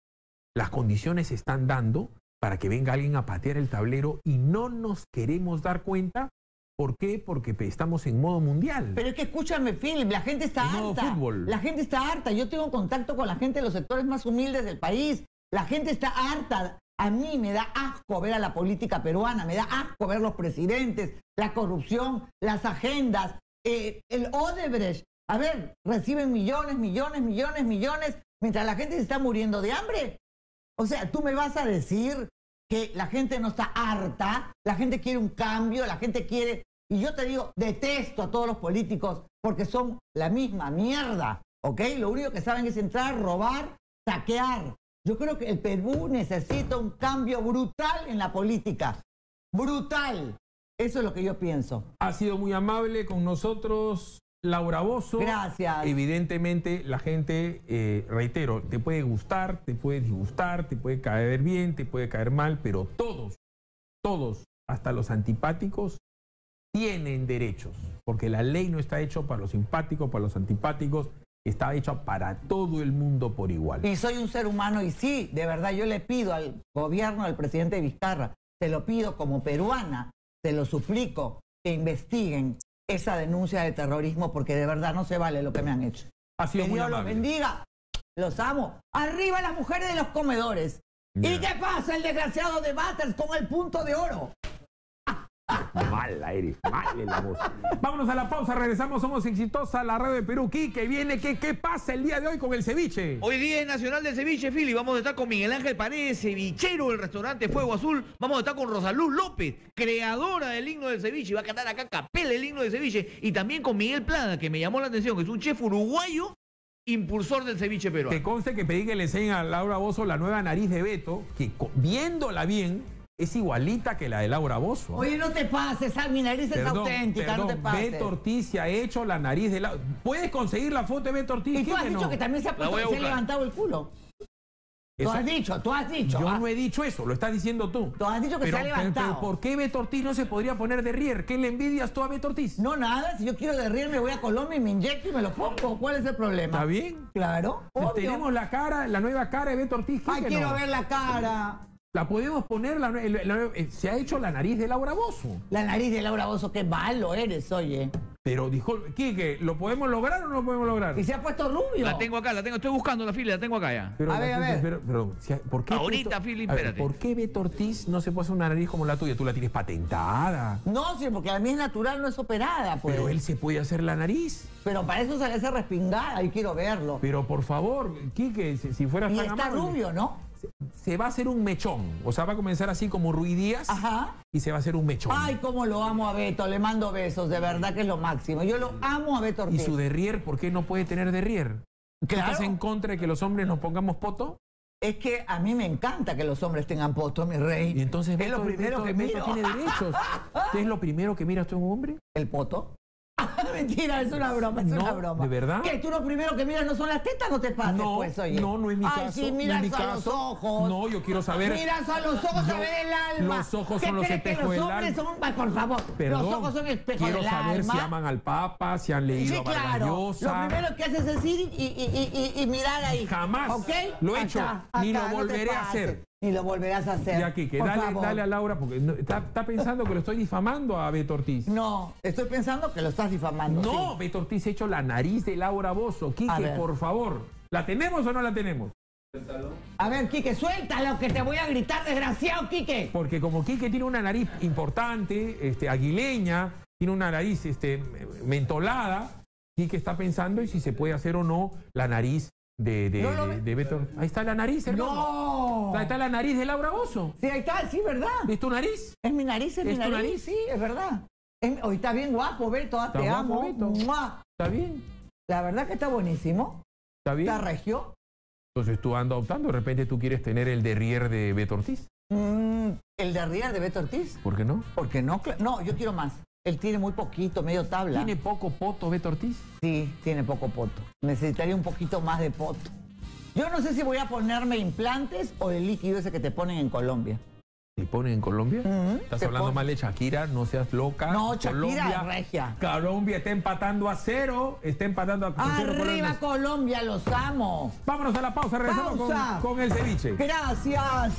[SPEAKER 1] las condiciones se están dando para que venga alguien a patear el tablero y no nos queremos dar cuenta. ¿Por qué? Porque estamos en modo mundial.
[SPEAKER 2] Pero es que escúchame, Philip, la gente está
[SPEAKER 1] En modo
[SPEAKER 2] harta.
[SPEAKER 1] fútbol.
[SPEAKER 2] La gente está harta. Yo tengo contacto con la gente de los sectores más humildes del país. La gente está harta. A mí me da asco ver a la política peruana, me da asco ver los presidentes, la corrupción, las agendas, eh, el Odebrecht. A ver, reciben millones, millones, millones, millones, mientras la gente se está muriendo de hambre. O sea, tú me vas a decir que la gente no está harta, la gente quiere un cambio, la gente quiere... Y yo te digo, detesto a todos los políticos porque son la misma mierda, ¿ok? Lo único que saben es entrar, robar, saquear. Yo creo que el Perú necesita un cambio brutal en la política. Brutal. Eso es lo que yo pienso.
[SPEAKER 1] Ha sido muy amable con nosotros, Laura Bozo.
[SPEAKER 2] Gracias.
[SPEAKER 1] Evidentemente, la gente, eh, reitero, te puede gustar, te puede disgustar, te puede caer bien, te puede caer mal, pero todos, todos, hasta los antipáticos, tienen derechos. Porque la ley no está hecha para los simpáticos, para los antipáticos, está hecha para todo el mundo por igual.
[SPEAKER 2] Y soy un ser humano y sí, de verdad, yo le pido al gobierno del presidente Vizcarra, te lo pido como peruana, te lo suplico, que investiguen esa denuncia de terrorismo porque de verdad no se vale lo que me han hecho.
[SPEAKER 1] Ha sido
[SPEAKER 2] Que
[SPEAKER 1] muy
[SPEAKER 2] Dios los bendiga. Los amo. Arriba las mujeres de los comedores. ¿Y qué pasa el desgraciado de Batters con el punto de oro?
[SPEAKER 1] Mala eres, mala la voz. Vámonos a la pausa, regresamos, somos exitosa, la radio de Perú. Quique viene, ¿qué, ¿qué pasa el día de hoy con el ceviche?
[SPEAKER 4] Hoy día es Nacional del Ceviche, Philly. Vamos a estar con Miguel Ángel Paredes, cevichero del restaurante Fuego Azul. Vamos a estar con Rosaluz López, creadora del himno del ceviche. Va a cantar acá capela el himno del ceviche. Y también con Miguel Plada, que me llamó la atención, que es un chef uruguayo, impulsor del ceviche
[SPEAKER 1] Que
[SPEAKER 4] peruano.
[SPEAKER 1] conste que pedí que le enseñen a Laura Bozo la nueva nariz de Beto, que viéndola bien, es igualita que la de Laura Bozo.
[SPEAKER 2] Oye, no te pases, ah, mi nariz es
[SPEAKER 1] Perdón,
[SPEAKER 2] auténtica, no te pases.
[SPEAKER 1] Beto Ortiz se ha hecho la nariz de Laura. ¿Puedes conseguir la foto de Beto Ortiz?
[SPEAKER 2] Y tú has dicho
[SPEAKER 1] no?
[SPEAKER 2] que también se ha, puesto, se ha levantado el culo. Tú
[SPEAKER 1] Esa-
[SPEAKER 2] has dicho, tú has dicho.
[SPEAKER 1] Yo
[SPEAKER 2] ah.
[SPEAKER 1] no he dicho eso, lo estás diciendo tú.
[SPEAKER 2] Tú has dicho que se ha
[SPEAKER 1] pero,
[SPEAKER 2] levantado.
[SPEAKER 1] pero ¿por qué Beto Ortiz no se podría poner de rier? ¿Qué le envidias tú a Beto Ortiz?
[SPEAKER 2] No, nada, si yo quiero de reír me voy a Colombia y me inyecto y me lo pongo. ¿Cuál es el problema?
[SPEAKER 1] ¿Está bien?
[SPEAKER 2] Claro, obvio.
[SPEAKER 1] Tenemos la cara, la nueva cara de Beto Ortiz.
[SPEAKER 2] Ay, quiero
[SPEAKER 1] no?
[SPEAKER 2] ver la cara.
[SPEAKER 1] La podemos poner, la, la se ha hecho la nariz de Laura Bozo.
[SPEAKER 2] La nariz de Laura Bozo, qué malo eres, oye.
[SPEAKER 1] Pero dijo, Quique, ¿lo podemos lograr o no lo podemos lograr?
[SPEAKER 2] Y se ha puesto rubio.
[SPEAKER 4] La tengo acá, la tengo. Estoy buscando la fila, la tengo acá ya.
[SPEAKER 1] Pero,
[SPEAKER 2] A ver, a ver.
[SPEAKER 1] pero- pero, ¿por qué
[SPEAKER 4] Ahorita,
[SPEAKER 1] ver,
[SPEAKER 4] espérate.
[SPEAKER 1] ¿Por qué Beto Ortiz no se puede hacer una nariz como la tuya? Tú la tienes patentada.
[SPEAKER 2] No, sí, porque la mía es natural, no es operada, pues.
[SPEAKER 1] Pero él se puede hacer la nariz.
[SPEAKER 2] Pero para eso se le hace respingada y quiero verlo.
[SPEAKER 1] Pero por favor, Quique, si, si fueras
[SPEAKER 2] Y
[SPEAKER 1] tan
[SPEAKER 2] está
[SPEAKER 1] amable,
[SPEAKER 2] rubio, ¿no?
[SPEAKER 1] Se, va a hacer un mechón. O sea, va a comenzar así como Rui Díaz
[SPEAKER 2] Ajá.
[SPEAKER 1] y se va a hacer un mechón.
[SPEAKER 2] Ay, cómo lo amo a Beto, le mando besos, de verdad que es lo máximo. Yo lo amo a Beto
[SPEAKER 1] ¿Y
[SPEAKER 2] Ortiz.
[SPEAKER 1] su derrier por qué no puede tener derrier? ¿Tú
[SPEAKER 2] Claro.
[SPEAKER 1] ¿Estás en contra de que los hombres nos pongamos poto?
[SPEAKER 2] Es que a mí me encanta que los hombres tengan poto, mi rey.
[SPEAKER 1] Y entonces
[SPEAKER 2] es
[SPEAKER 1] Beto,
[SPEAKER 2] lo primero
[SPEAKER 1] Beto-
[SPEAKER 2] que
[SPEAKER 1] Beto
[SPEAKER 2] miro.
[SPEAKER 1] tiene derechos. (laughs) ¿Qué es lo primero que miras tú en un hombre?
[SPEAKER 2] ¿El poto? (laughs) Mentira, es una broma, es
[SPEAKER 1] No,
[SPEAKER 2] una broma.
[SPEAKER 1] ¿de verdad?
[SPEAKER 2] ¿Qué? ¿Tú lo primero que miras no son las tetas? No te pases,
[SPEAKER 1] No,
[SPEAKER 2] pues, oye.
[SPEAKER 1] no, no es mi
[SPEAKER 2] Ay,
[SPEAKER 1] caso.
[SPEAKER 2] sí,
[SPEAKER 1] no es
[SPEAKER 2] miras
[SPEAKER 1] mi
[SPEAKER 2] a los ojos.
[SPEAKER 1] No, yo quiero saber.
[SPEAKER 2] Miras a los ojos
[SPEAKER 1] Yo-
[SPEAKER 2] a ver el alma.
[SPEAKER 1] los ojos
[SPEAKER 2] ¿Qué
[SPEAKER 1] son los
[SPEAKER 2] crees que
[SPEAKER 1] espejos
[SPEAKER 2] los
[SPEAKER 1] del
[SPEAKER 2] hombres
[SPEAKER 1] alma?
[SPEAKER 2] son, Ay, por favor,
[SPEAKER 1] Perdón,
[SPEAKER 2] los ojos son espejo
[SPEAKER 1] quiero
[SPEAKER 2] del
[SPEAKER 1] saber
[SPEAKER 2] alma.
[SPEAKER 1] si aman al Papa, si han leído
[SPEAKER 2] Sí, claro. Lo primero que haces es ir y, y- y- y- y mirar ahí.
[SPEAKER 1] Jamás
[SPEAKER 2] ¿Ok?
[SPEAKER 1] lo he hecho, ni lo
[SPEAKER 2] no
[SPEAKER 1] volveré a hacer.
[SPEAKER 2] Ni lo volverás a hacer.
[SPEAKER 1] Ya, Quique,
[SPEAKER 2] Por
[SPEAKER 1] dale,
[SPEAKER 2] favor.
[SPEAKER 1] dale a Laura, porque no- está, está pensando que lo estoy difamando a Beto Ortiz.
[SPEAKER 2] No, estoy pensando que lo estás difamando.
[SPEAKER 1] No,
[SPEAKER 2] sí.
[SPEAKER 1] Beto Ortiz ha hecho la nariz de Laura Bozo. Quique, por favor. ¿La tenemos o no la tenemos?
[SPEAKER 2] A ver, Quique, suéltalo que te voy a gritar, desgraciado, Quique.
[SPEAKER 1] Porque como Quique tiene una nariz importante, este, aguileña, tiene una nariz este, mentolada, Quique está pensando y si se puede hacer o no la nariz de, de,
[SPEAKER 2] No lo
[SPEAKER 1] de- de Beto. Ahí está la nariz, hermano.
[SPEAKER 2] No.
[SPEAKER 1] Ahí está la nariz de Laura Bozo.
[SPEAKER 2] Sí, ahí está, sí, ¿verdad?
[SPEAKER 1] ¿Es tu nariz?
[SPEAKER 2] Es mi nariz, es, mi
[SPEAKER 1] ¿Es tu
[SPEAKER 2] nariz.
[SPEAKER 1] nariz?
[SPEAKER 2] Sí, es verdad. Es- hoy está bien guapo, Beto, ah,
[SPEAKER 1] Está
[SPEAKER 2] te
[SPEAKER 1] guapo,
[SPEAKER 2] amo.
[SPEAKER 1] ¿Está bien?
[SPEAKER 2] La verdad que está buenísimo.
[SPEAKER 1] ¿Está bien?
[SPEAKER 2] Está regio.
[SPEAKER 1] Entonces tú andas optando, de repente tú quieres tener el derrier de Beto Ortiz.
[SPEAKER 2] Mm, el de Rier de Beto Ortiz.
[SPEAKER 1] ¿Por qué no?
[SPEAKER 2] ¿Por qué no? No, yo quiero más. Él tiene muy poquito, medio tabla.
[SPEAKER 1] ¿Tiene poco poto Beto Ortiz?
[SPEAKER 2] Sí, tiene poco poto. Necesitaría un poquito más de poto. Yo no sé si voy a ponerme implantes o el líquido ese que te ponen en Colombia.
[SPEAKER 1] ¿Se pone en Colombia? Estás hablando mal de Shakira, no seas loca.
[SPEAKER 2] No, Shakira, regia.
[SPEAKER 1] Colombia está empatando a cero. Está empatando a cero.
[SPEAKER 2] Arriba
[SPEAKER 1] Colombia.
[SPEAKER 2] Colombia, los amo.
[SPEAKER 1] Vámonos a la pausa, regresamos con,
[SPEAKER 2] Pausa.
[SPEAKER 1] con el ceviche.
[SPEAKER 2] Gracias.